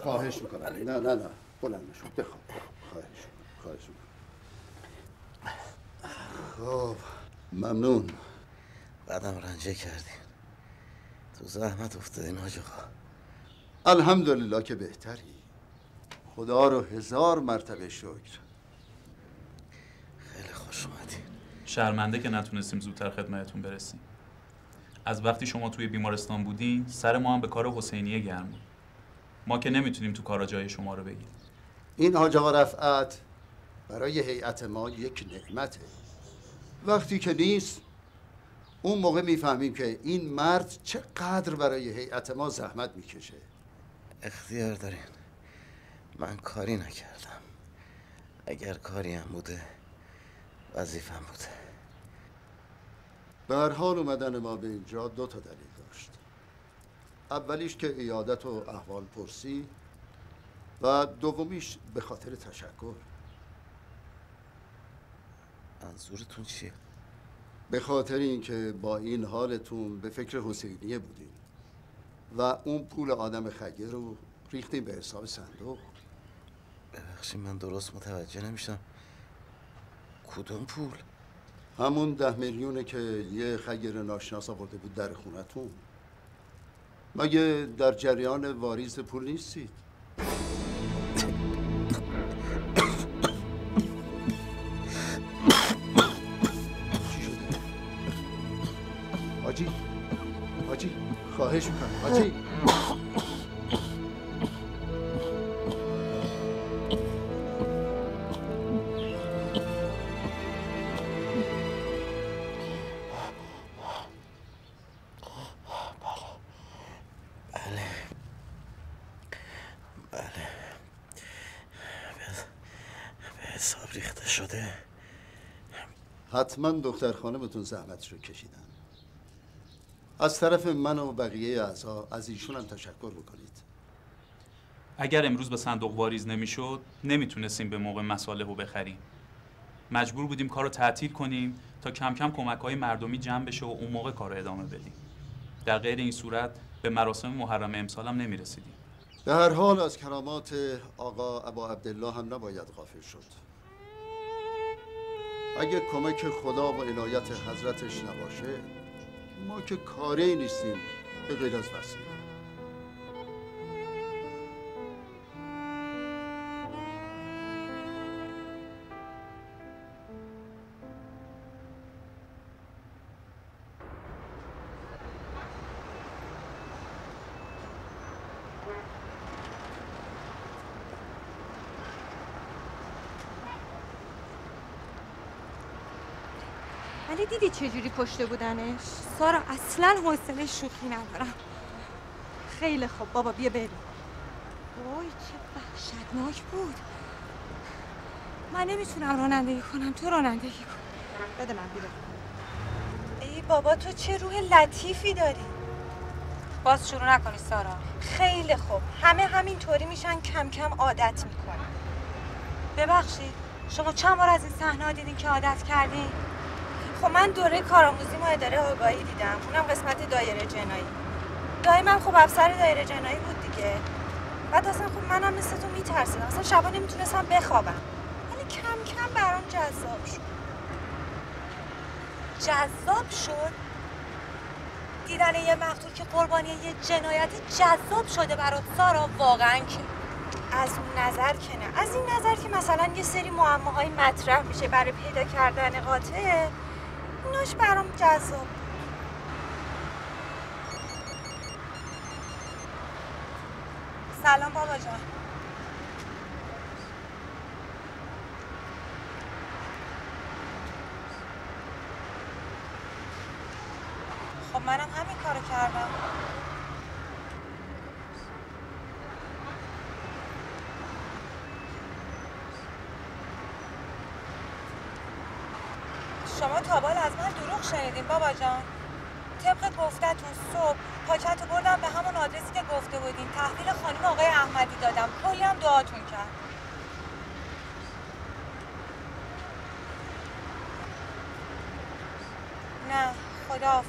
خواهش می‌کنم. نه نه نه. بلند نشو بخواب خواهش می‌کنم. خواهش می‌کنم. خب ممنون.
بعدم رنجه کردین تو زحمت افتادین حاج آقا.
الحمدلله که بهتری. خدا رو هزار مرتبه شکر.
خیلی خوش اومدین.
شرمنده که نتونستیم زودتر خدمتتون برسیم. از وقتی شما توی بیمارستان بودین سر ما هم به کار حسینیه گرم بود. ما که نمی‌تونیم تو کارا جای شما رو بگیریم.
این حاج آقا رفعت برای هیئت ما یک نعمته. وقتی که نیست اون موقع می‌فهمیم که این مرد چقدر برای هیئت ما زحمت می‌کشه.
اختیار دارین. من کاری نکردم. اگر کاری هم بوده وظیفم بوده.
به هر حال اومدن ما به اینجا دو تا دلیل داشت اولیش که ایادت و احوال پرسی و دومیش به خاطر تشکر
منظورتون چیه؟
به خاطر اینکه با این حالتون به فکر حسینیه بودیم و اون پول آدم خگه رو ریختیم به حساب صندوق
ببخشید من درست متوجه نمیشم کدوم پول؟
همون ده میلیونه که یه خگر ناشناس آورده بود در خونتون. مگه در جریان واریز پول نیستید؟ حاجی حاجی خواهش می‌کنم. حاجی حتما دختر خانمتون زحمتش رو کشیدن از طرف من و بقیه اعضا از ایشون هم تشکر بکنید.
اگر امروز به صندوق واریز نمی‌شد نمی‌تونستیم به موقع مصالح رو بخریم. مجبور بودیم کار رو تعطیل کنیم تا کم کم کمک های مردمی جمع بشه و اون موقع کار رو ادامه بدیم. در غیر این صورت به مراسم محرم امسال هم نمی‌رسیدیم.
به هر حال از کرامات آقا ابا عبدالله هم نباید غافل شد. اگه کمک خدا و عنایت حضرتش نباشه ما که کاری نیستیم به غیر از وسیله
دیدی چجوری کشته بودنش؟ سارا اصلا حوصله شوخی ندارم. خیلی خوب بابا بیا بریم. وای چه وحشتناک بود. من نمی‌تونم رانندگی کنم تو رانندگی کن. بده من بیرون. ای بابا تو چه روح لطیفی داری. باز شروع نکنی سارا. خیلی خوب. همه همینطوری میشن کم کم عادت می‌کنن. ببخشید شما چند بار از این صحنه دیدین که عادت کردین؟ خب من دوره کارآموزی ما اداره آگاهی دیدم. اونم قسمت دایره جنایی. دایما خب افسر دایره جنایی بود دیگه. بعد اصلا خب منم مثل تو میترسیدم. اصلا شبا نمی‌تونستم بخوابم. ولی کم کم برام جذاب شد. جذاب شد؟ دیدن یه مقتول که قربانی یه جنایت جذاب شده برات سارا واقعا که از اون نظر که نه. از این نظر که مثلا یه سری معماهای مطرح میشه برای پیدا کردن قاطع. ایناش برام جذاب. سلام بابا جان خب منم همین کارو کردم شما تابال از من دروغ شنیدین بابا جان. طبق گفتتون صبح پاکت بردم به همون آدرسی که گفته بودین. تحویل خانم آقای احمدی دادم. کلی هم دعاتون کرد نه خدا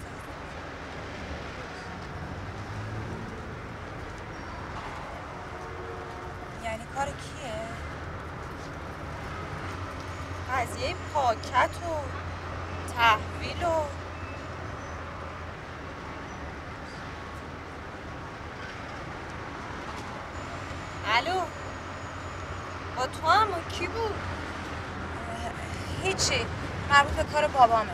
یعنی کار کیه؟ قضیه پاکت و تحویل و الو با تو هم و کی بود؟ هیچی مربوط به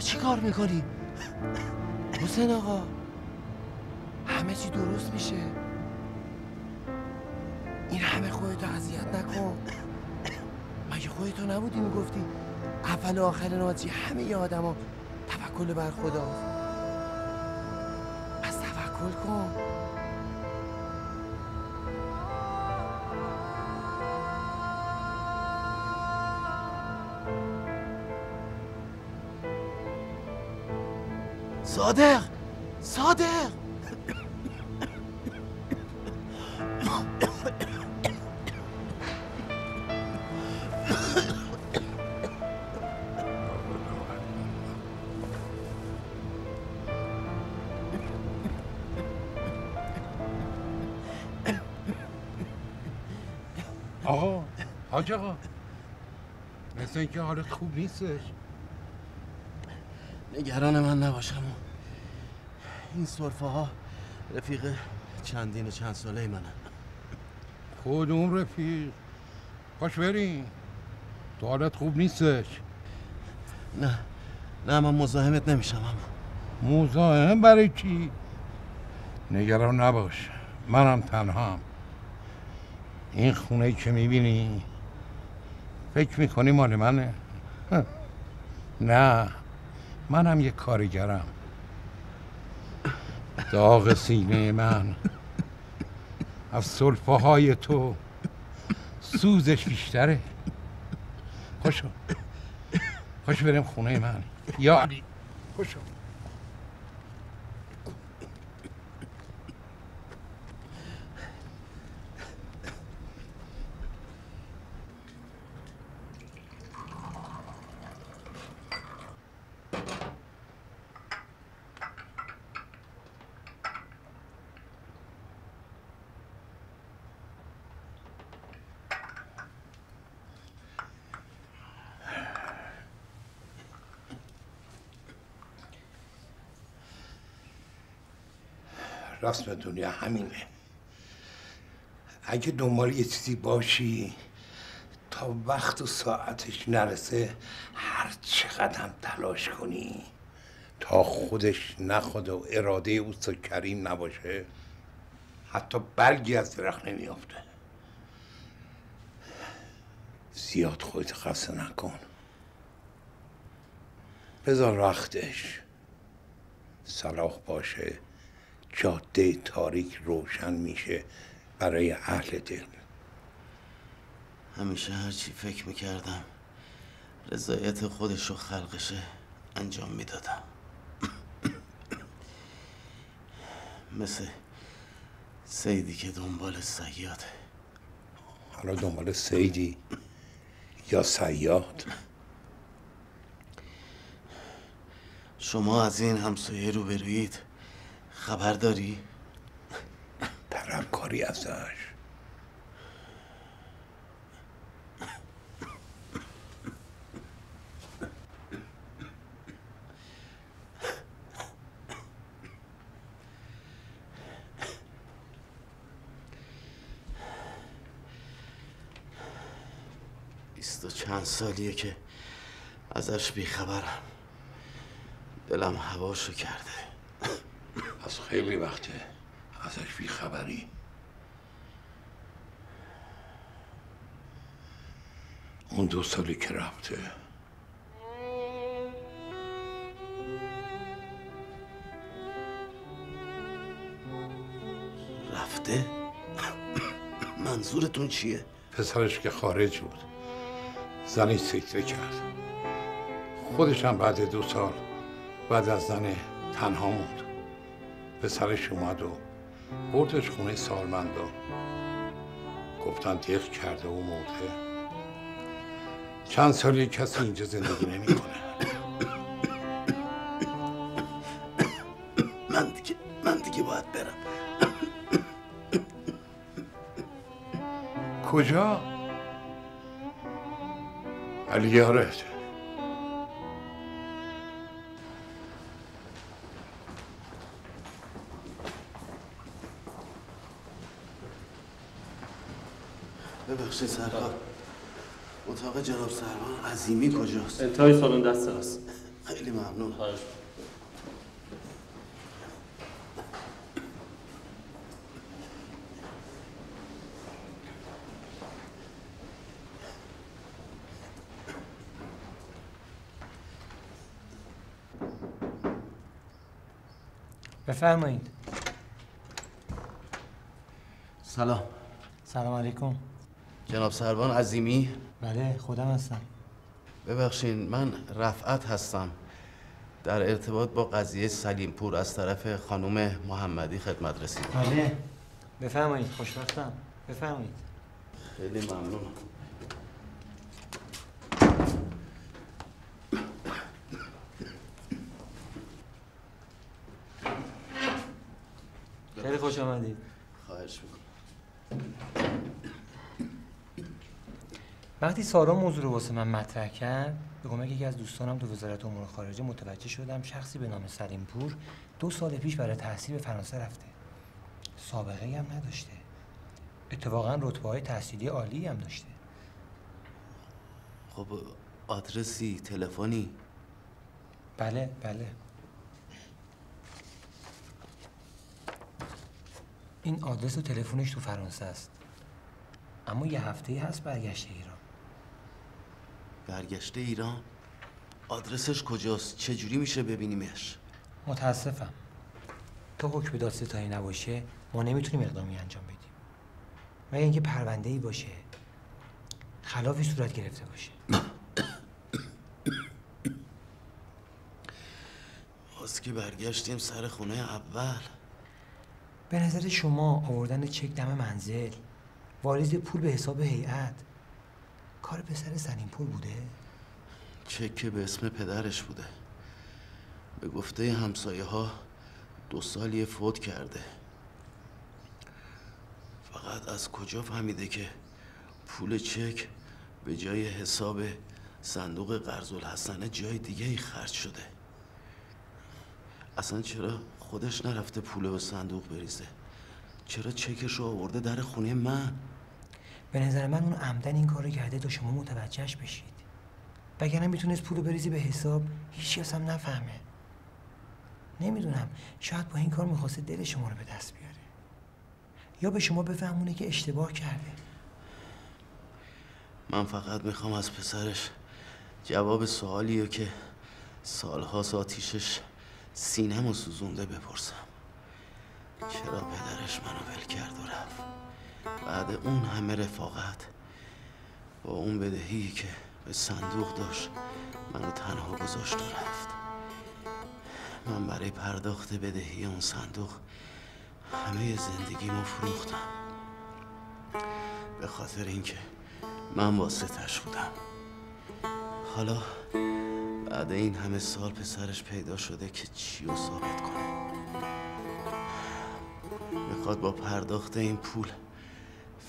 چی کار می‌کنی؟ حسین آقا همه چی درست میشه. این همه خودتو اذیت نکن. مگه خودتو نبودی می‌گفتی اول و آخر ناجی همه ی آدما توکل بر خدا پس توکل کن. صادق! صادق!
آقا حاج آقا مثل اینکه حالت خوب نیستش.
نگران من نباشم. این صرفه ها رفیق چندین و چند ساله منه
کدوم رفیق؟ پاش بریم. تو حالت خوب نیستش.
نه نه من مزاحمت نمیشم اما.
مزاحم برای چی؟ نگران نباش منم تنهام. این خونه ای که می‌بینی فکر می‌کنی مال منه. نه. منم یه کارگرم. داغ سینه من. از سلفه های تو سوزش بیشتره. خوشو. خوش بریم خونه من. یا علی. خوشو. رسم دنیا همینه. اگه دنبال یه چیزی باشی تا وقت و ساعتش نرسه هر چقدر هم تلاش کنی تا خودش نخواد و اراده اوست کریم نباشه حتی برگی از درخت نمیافته. زیاد خودت خسته نکن. بذار وقتش صلاح باشه. جاده تاریک روشن میشه برای اهل دل.
همیشه هرچی فکر می‌کردم رضایت خودش و خلقشه انجام می‌دادم. مثل سیدی که دنبال سیاده
حالا دنبال سیدی یا سیاد؟
شما از این همسایه رو بروید خبر داری؟
طلبکاری ازش.
بیست و چند سالیه که ازش بیخبرم. دلم هواشو کرده.
از خیلی وقته. ازش بی خبری اون دو سالی که رفته.
رفته؟ منظورتون چیه؟
پسرش که خارج بود. زنی سکته کرد. خودش هم بعد دو سال بعد از زن تنها موند. پسرش اومد و بردش خونه سالمندان گفتن دق کرده و مرده. چند سالی کسی اینجا زندگی نمی‌کنه. [COUGHS] من دیگه من
دیگه باید برم. کجا؟ علی یارت جناب سروان عظیمی کجاست؟
انتهای سالن دست است
خیلی ممنون.
بفرمایید.
سلام.
سلام علیکم.
جناب سروان عظیمی؟
بله خودم هستم.
ببخشین من رفعت هستم. در ارتباط با قضیه سلیمپور از طرف خانم محمدی خدمت رسیدم.
بله. بفرمایید خوشبختم. بفرمایید.
خیلی ممنون
خیلی خوش آمدید
خواهش می‌کنم
وقتی سارا موضوع رو واسه من مطرح کرد به کمک یکی از دوستانم تو وزارت امور خارجه متوجه شدم شخصی به نام سلیمپور دو سال پیش برای تحصیل به فرانسه رفته. سابقه هم نداشته. اتفاقا رتبه های تحصیلی عالی هم داشته.
خب آدرسی تلفنی؟
بله بله. این آدرس و تلفنش تو فرانسه است. اما یه هفته هست برگشته ایران.
برگشته ایران آدرسش کجاست؟ چجوری میشه ببینیمش؟
متاسفم. تا حکم دادستانی نباشه ما نمی‌تونیم اقدامی انجام بدیم. مگر اینکه پرونده ای باشه خلافی صورت گرفته باشه.
باز که برگشتیم سر خونه اول.
به نظر شما آوردن چک دم منزل واریز پول به حساب هیئت کار پسر سنین پول بوده؟
چک که به اسم پدرش بوده. به گفته همسایه ها دو سالی فوت کرده. فقط از کجا فهمیده که پول چک به جای حساب صندوق قرض الحسنه جای دیگه ای خرج شده؟ اصلا چرا خودش نرفته پول به صندوق بریزه؟ چرا چکش رو آورده در خونه من؟
به نظر من اون عمدن این کارو کرده تا شما متوجهش بشید. وگرنه می‌تونست پولو بریزی به حساب هیچ کس هم نفهمه. نمی‌دونم شاید با این کار می‌خواسته دل شما رو به دست بیاره. یا به شما بفهمونه که اشتباه کرده.
من فقط می‌خوام از پسرش جواب سوالیو که سالها آتیشش سینم و سوزونده بپرسم. چرا پدرش منو ول کرد و رفت؟ بعد اون همه رفاقت. با اون بدهی که به صندوق داشت منو تنها گذاشت و رفت. من برای پرداخت بدهی اون صندوق همه زندگیمو فروختم. به خاطر اینکه من واسطش بودم. حالا بعد این همه سال پسرش پیدا شده که چی رو ثابت کنه. می‌خواد با پرداخت این پول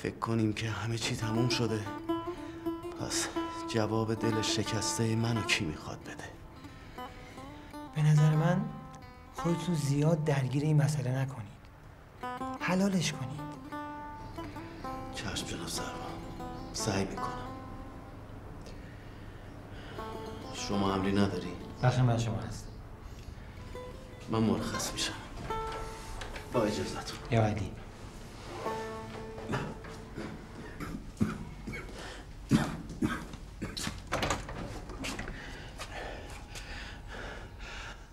فکر کنیم که همه چی تموم شده. پس جواب دل شکسته منو کی می‌خواد بده؟
به نظر من خودتون زیاد درگیر این مسئله نکنید. حلالش کنید.
چشم جناب سروان سعی می‌کنم. شما امری نداری؟
بخیر من شما هست.
من مرخص میشم. با اجازتون
یا علی.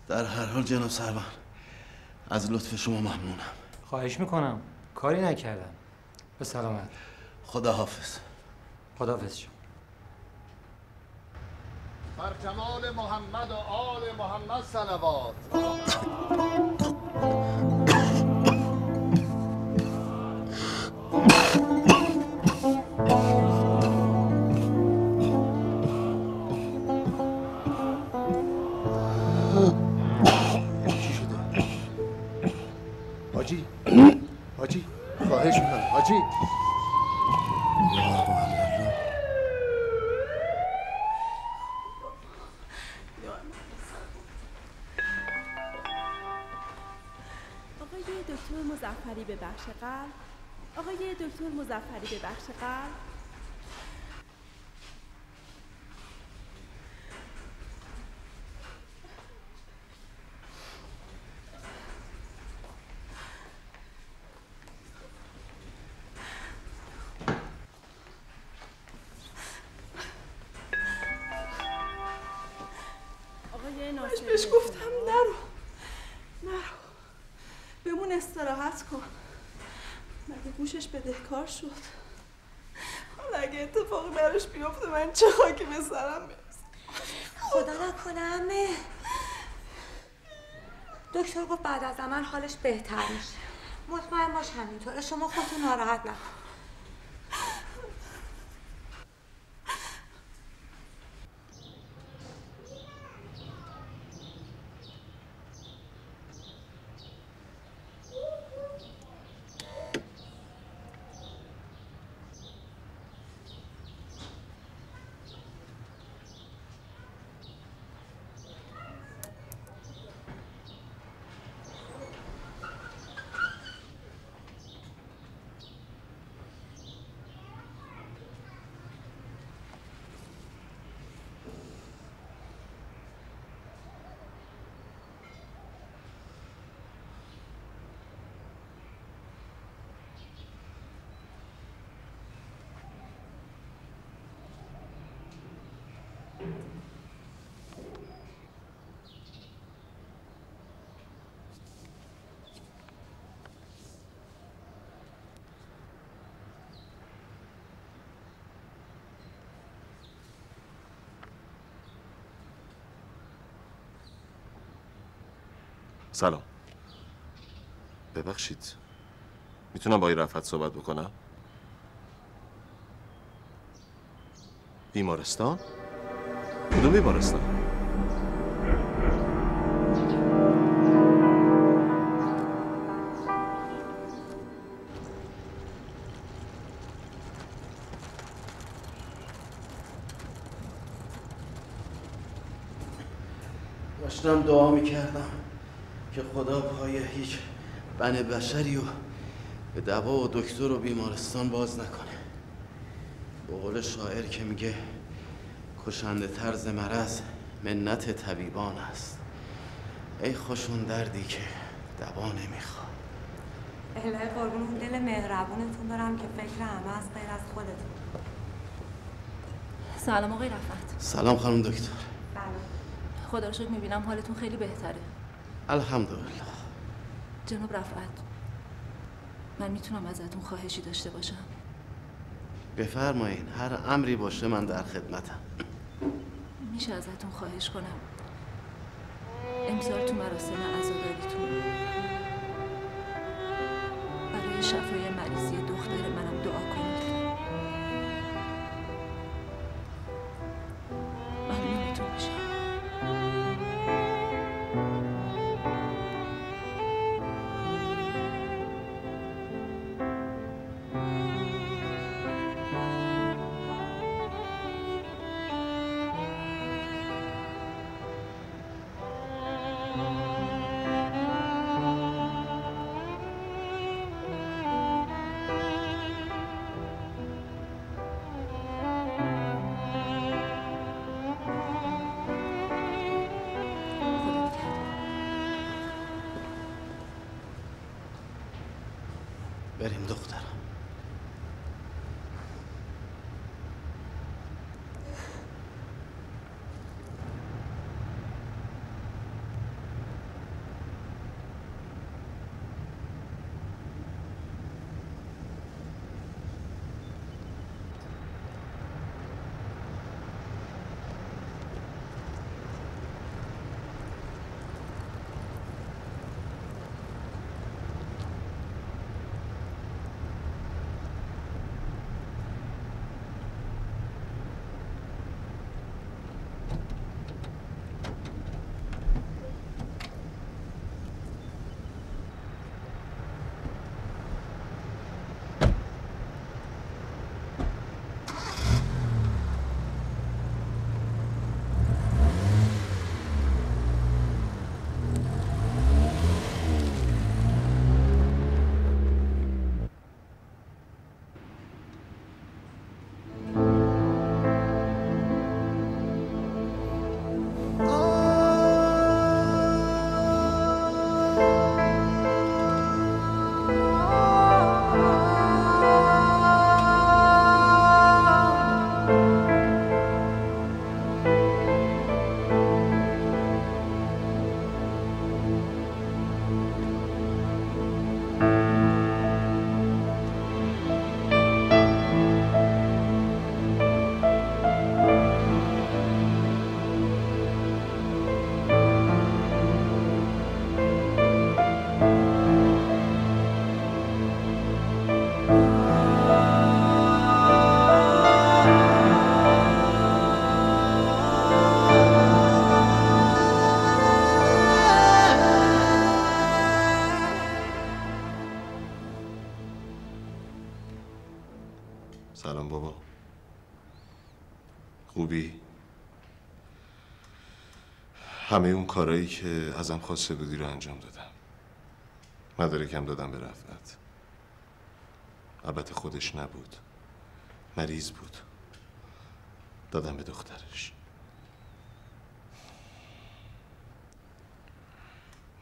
در هر حال جناب سروان از لطف شما ممنونم.
خواهش می‌کنم. کاری نکردم. به سلامت.
خدا حافظ
خدا حافظ شما.
بر جمال محمد و آل محمد صلوات. [COUGHS]
بخش قلب. آقای دکتر مزفری به بخش قلب.
بهش گفتم نرو. نرو. بمون استراحت کن. گوشش بدهکار شد. حالا اگه اتفاقی براش بیفته من چه خاکی به سرم
خدا نکنه امه. دکتر گفت بعد از عمل حالش بهتر میشه. مطمئن باش همینطوره. شما خودتون ناراحت نکن.
سلام. ببخشید. می‌تونم با این رفت صحبت بکنم؟ بیمارستان؟ کدوم بیمارستان؟
داشتم دعا می‌کردم. که خدا پای هیچ بن بشری و به دوا و دکتر و بیمارستان باز نکنه. به قول شاعر که میگه کشنده طرز مرض منت طبیبان است. ای خوشون دردی که دوا نمی‌خواد.
الهی قربون دل مهربونتون دارم که فکر همه از غیر از خودتون.
سلام آقای رفعت.
سلام خانم دکتر.
بله.
خدا رو شکر می‌بینم حالتون خیلی بهتره.
الحمدلله.
جناب رفعت من می‌تونم ازتون خواهشی داشته باشم.
بفرمایین هر امری باشه من در خدمتم.
میشه ازتون خواهش کنم. امسال تو مراسم عزاداریتون. برای شفای
بریم
همه اون کارایی که ازم خواسته بودی رو انجام دادم. مدارکم دادم به رفعت. البته خودش نبود. مریض بود. دادم به دخترش.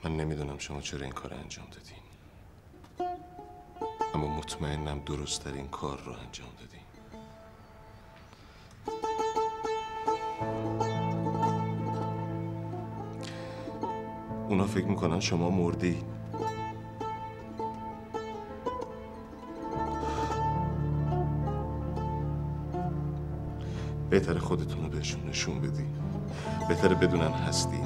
من نمی‌دونم شما چرا این کار انجام دادین. اما مطمئنم درست این کار رو انجام دادین. اونا فکر می‌کنن شما مردی. بهتر خودتون رو بهشون نشون بدی. بهتره بدونن هستی.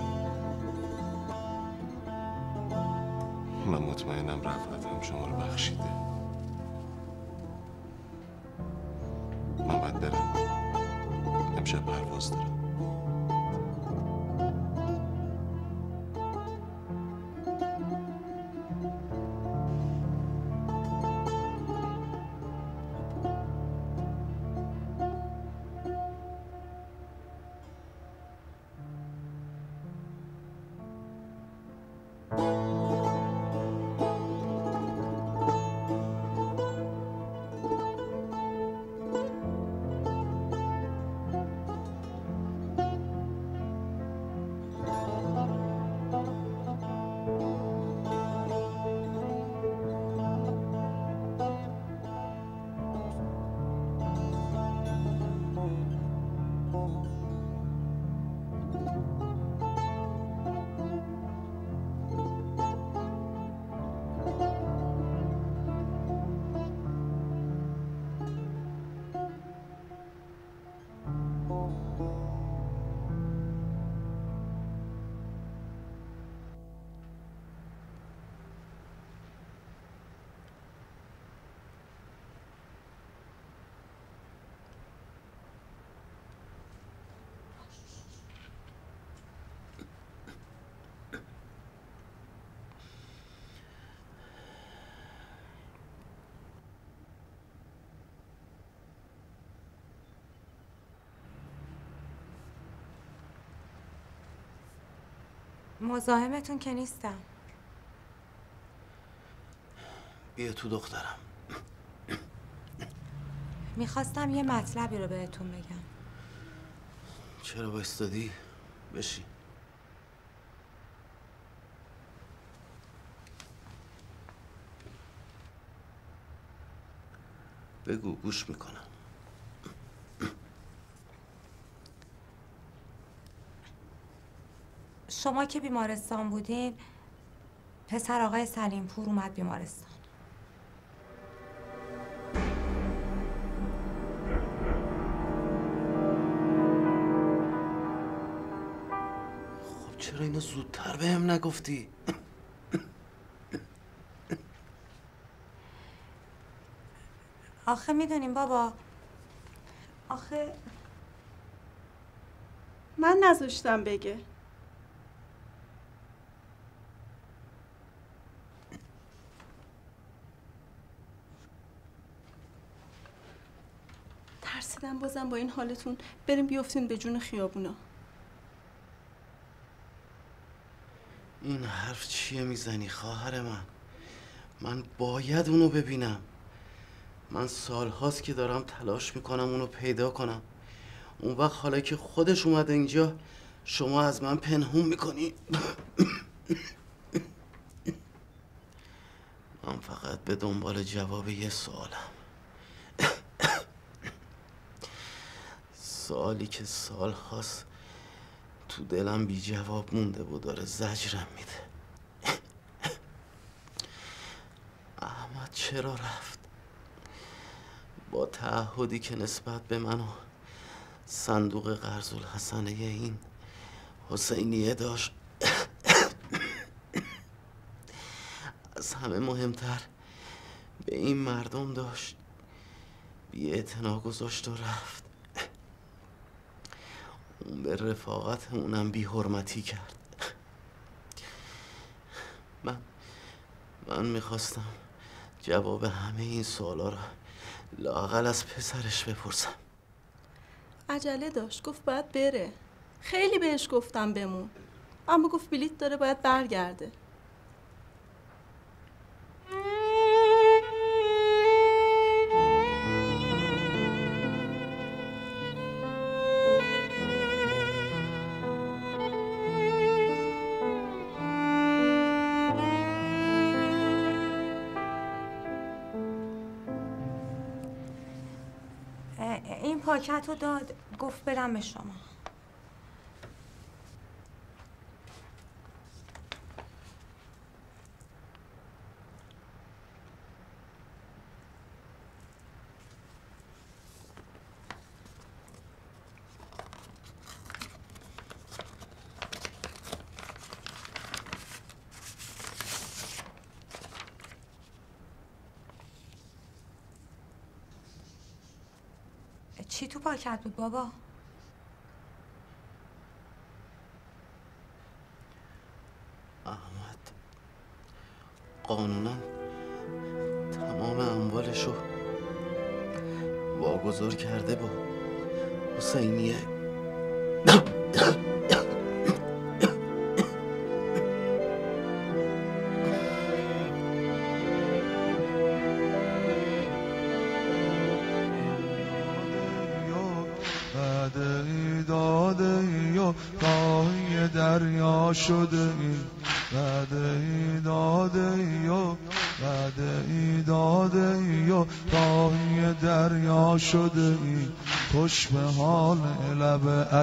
من مطمئنم رفعتم شما رو بخشیده. من باید برم. امشب پرواز دارم.
مزاحمتون که نیستم.
بیا تو دخترم.
می‌خواستم یه مطلبی رو بهتون بگم.
چرا بایستادی؟ بشین. بگو گوش می‌کنم.
شما که بیمارستان بودین پسر آقای سلیم پور اومد بیمارستان.
خب چرا اینو زودتر بهم نگفتی؟
آخه می‌دونیم بابا. آخه
من نذاشتم بگه. ترسیدم بازم با این حالتون بریم بیفتین به جون خیابونا.
این حرف چیه می‌زنی خواهر من؟ من باید اونو ببینم. من سالهاست که دارم تلاش می‌کنم اونو پیدا کنم. اون وقت حالا که خودش اومده اینجا شما از من پنهون می‌کنی. من فقط به دنبال جواب یه سوالم. سوالی که سال هاست تو دلم بی جواب مونده و داره زجرم میده. احمد چرا رفت؟ با تعهدی که نسبت به من و صندوق قرض الحسنه این حسینیه داشت از همه مهمتر به این مردم داشت. بی گذاشت و رفت. اون به رفاقت اونم بی حرمتی کرد. من من می‌خواستم جواب همه این سوالا رو لاقل از پسرش بپرسم.
عجله داشت گفت باید بره. خیلی بهش گفتم بمون. اما گفت بلیت داره باید برگرده.
پاکت رو داد گفت برم به شما چی تو پاکت بود بابا؟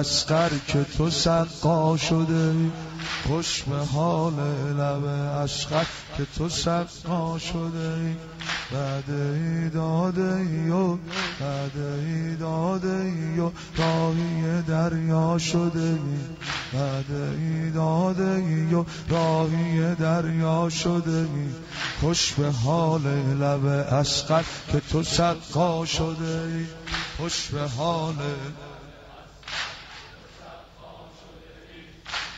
اسقر که تو سقا شده. خوش به حال لب اشقر که تو سقا شده. ای بعد ای داده ای و بعد ای داده ای راهی دریا شده. ای بعد ای داده ای راهی دریا شده. خوش به حال لب اسقر که تو سقا شده. خوش به حال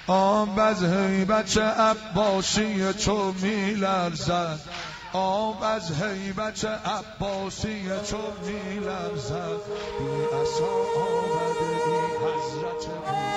آب از هیبت عباسی تو میلرزد. آب از هیبت عباسی تو میلرزد. بی اصا آمده ای حضرت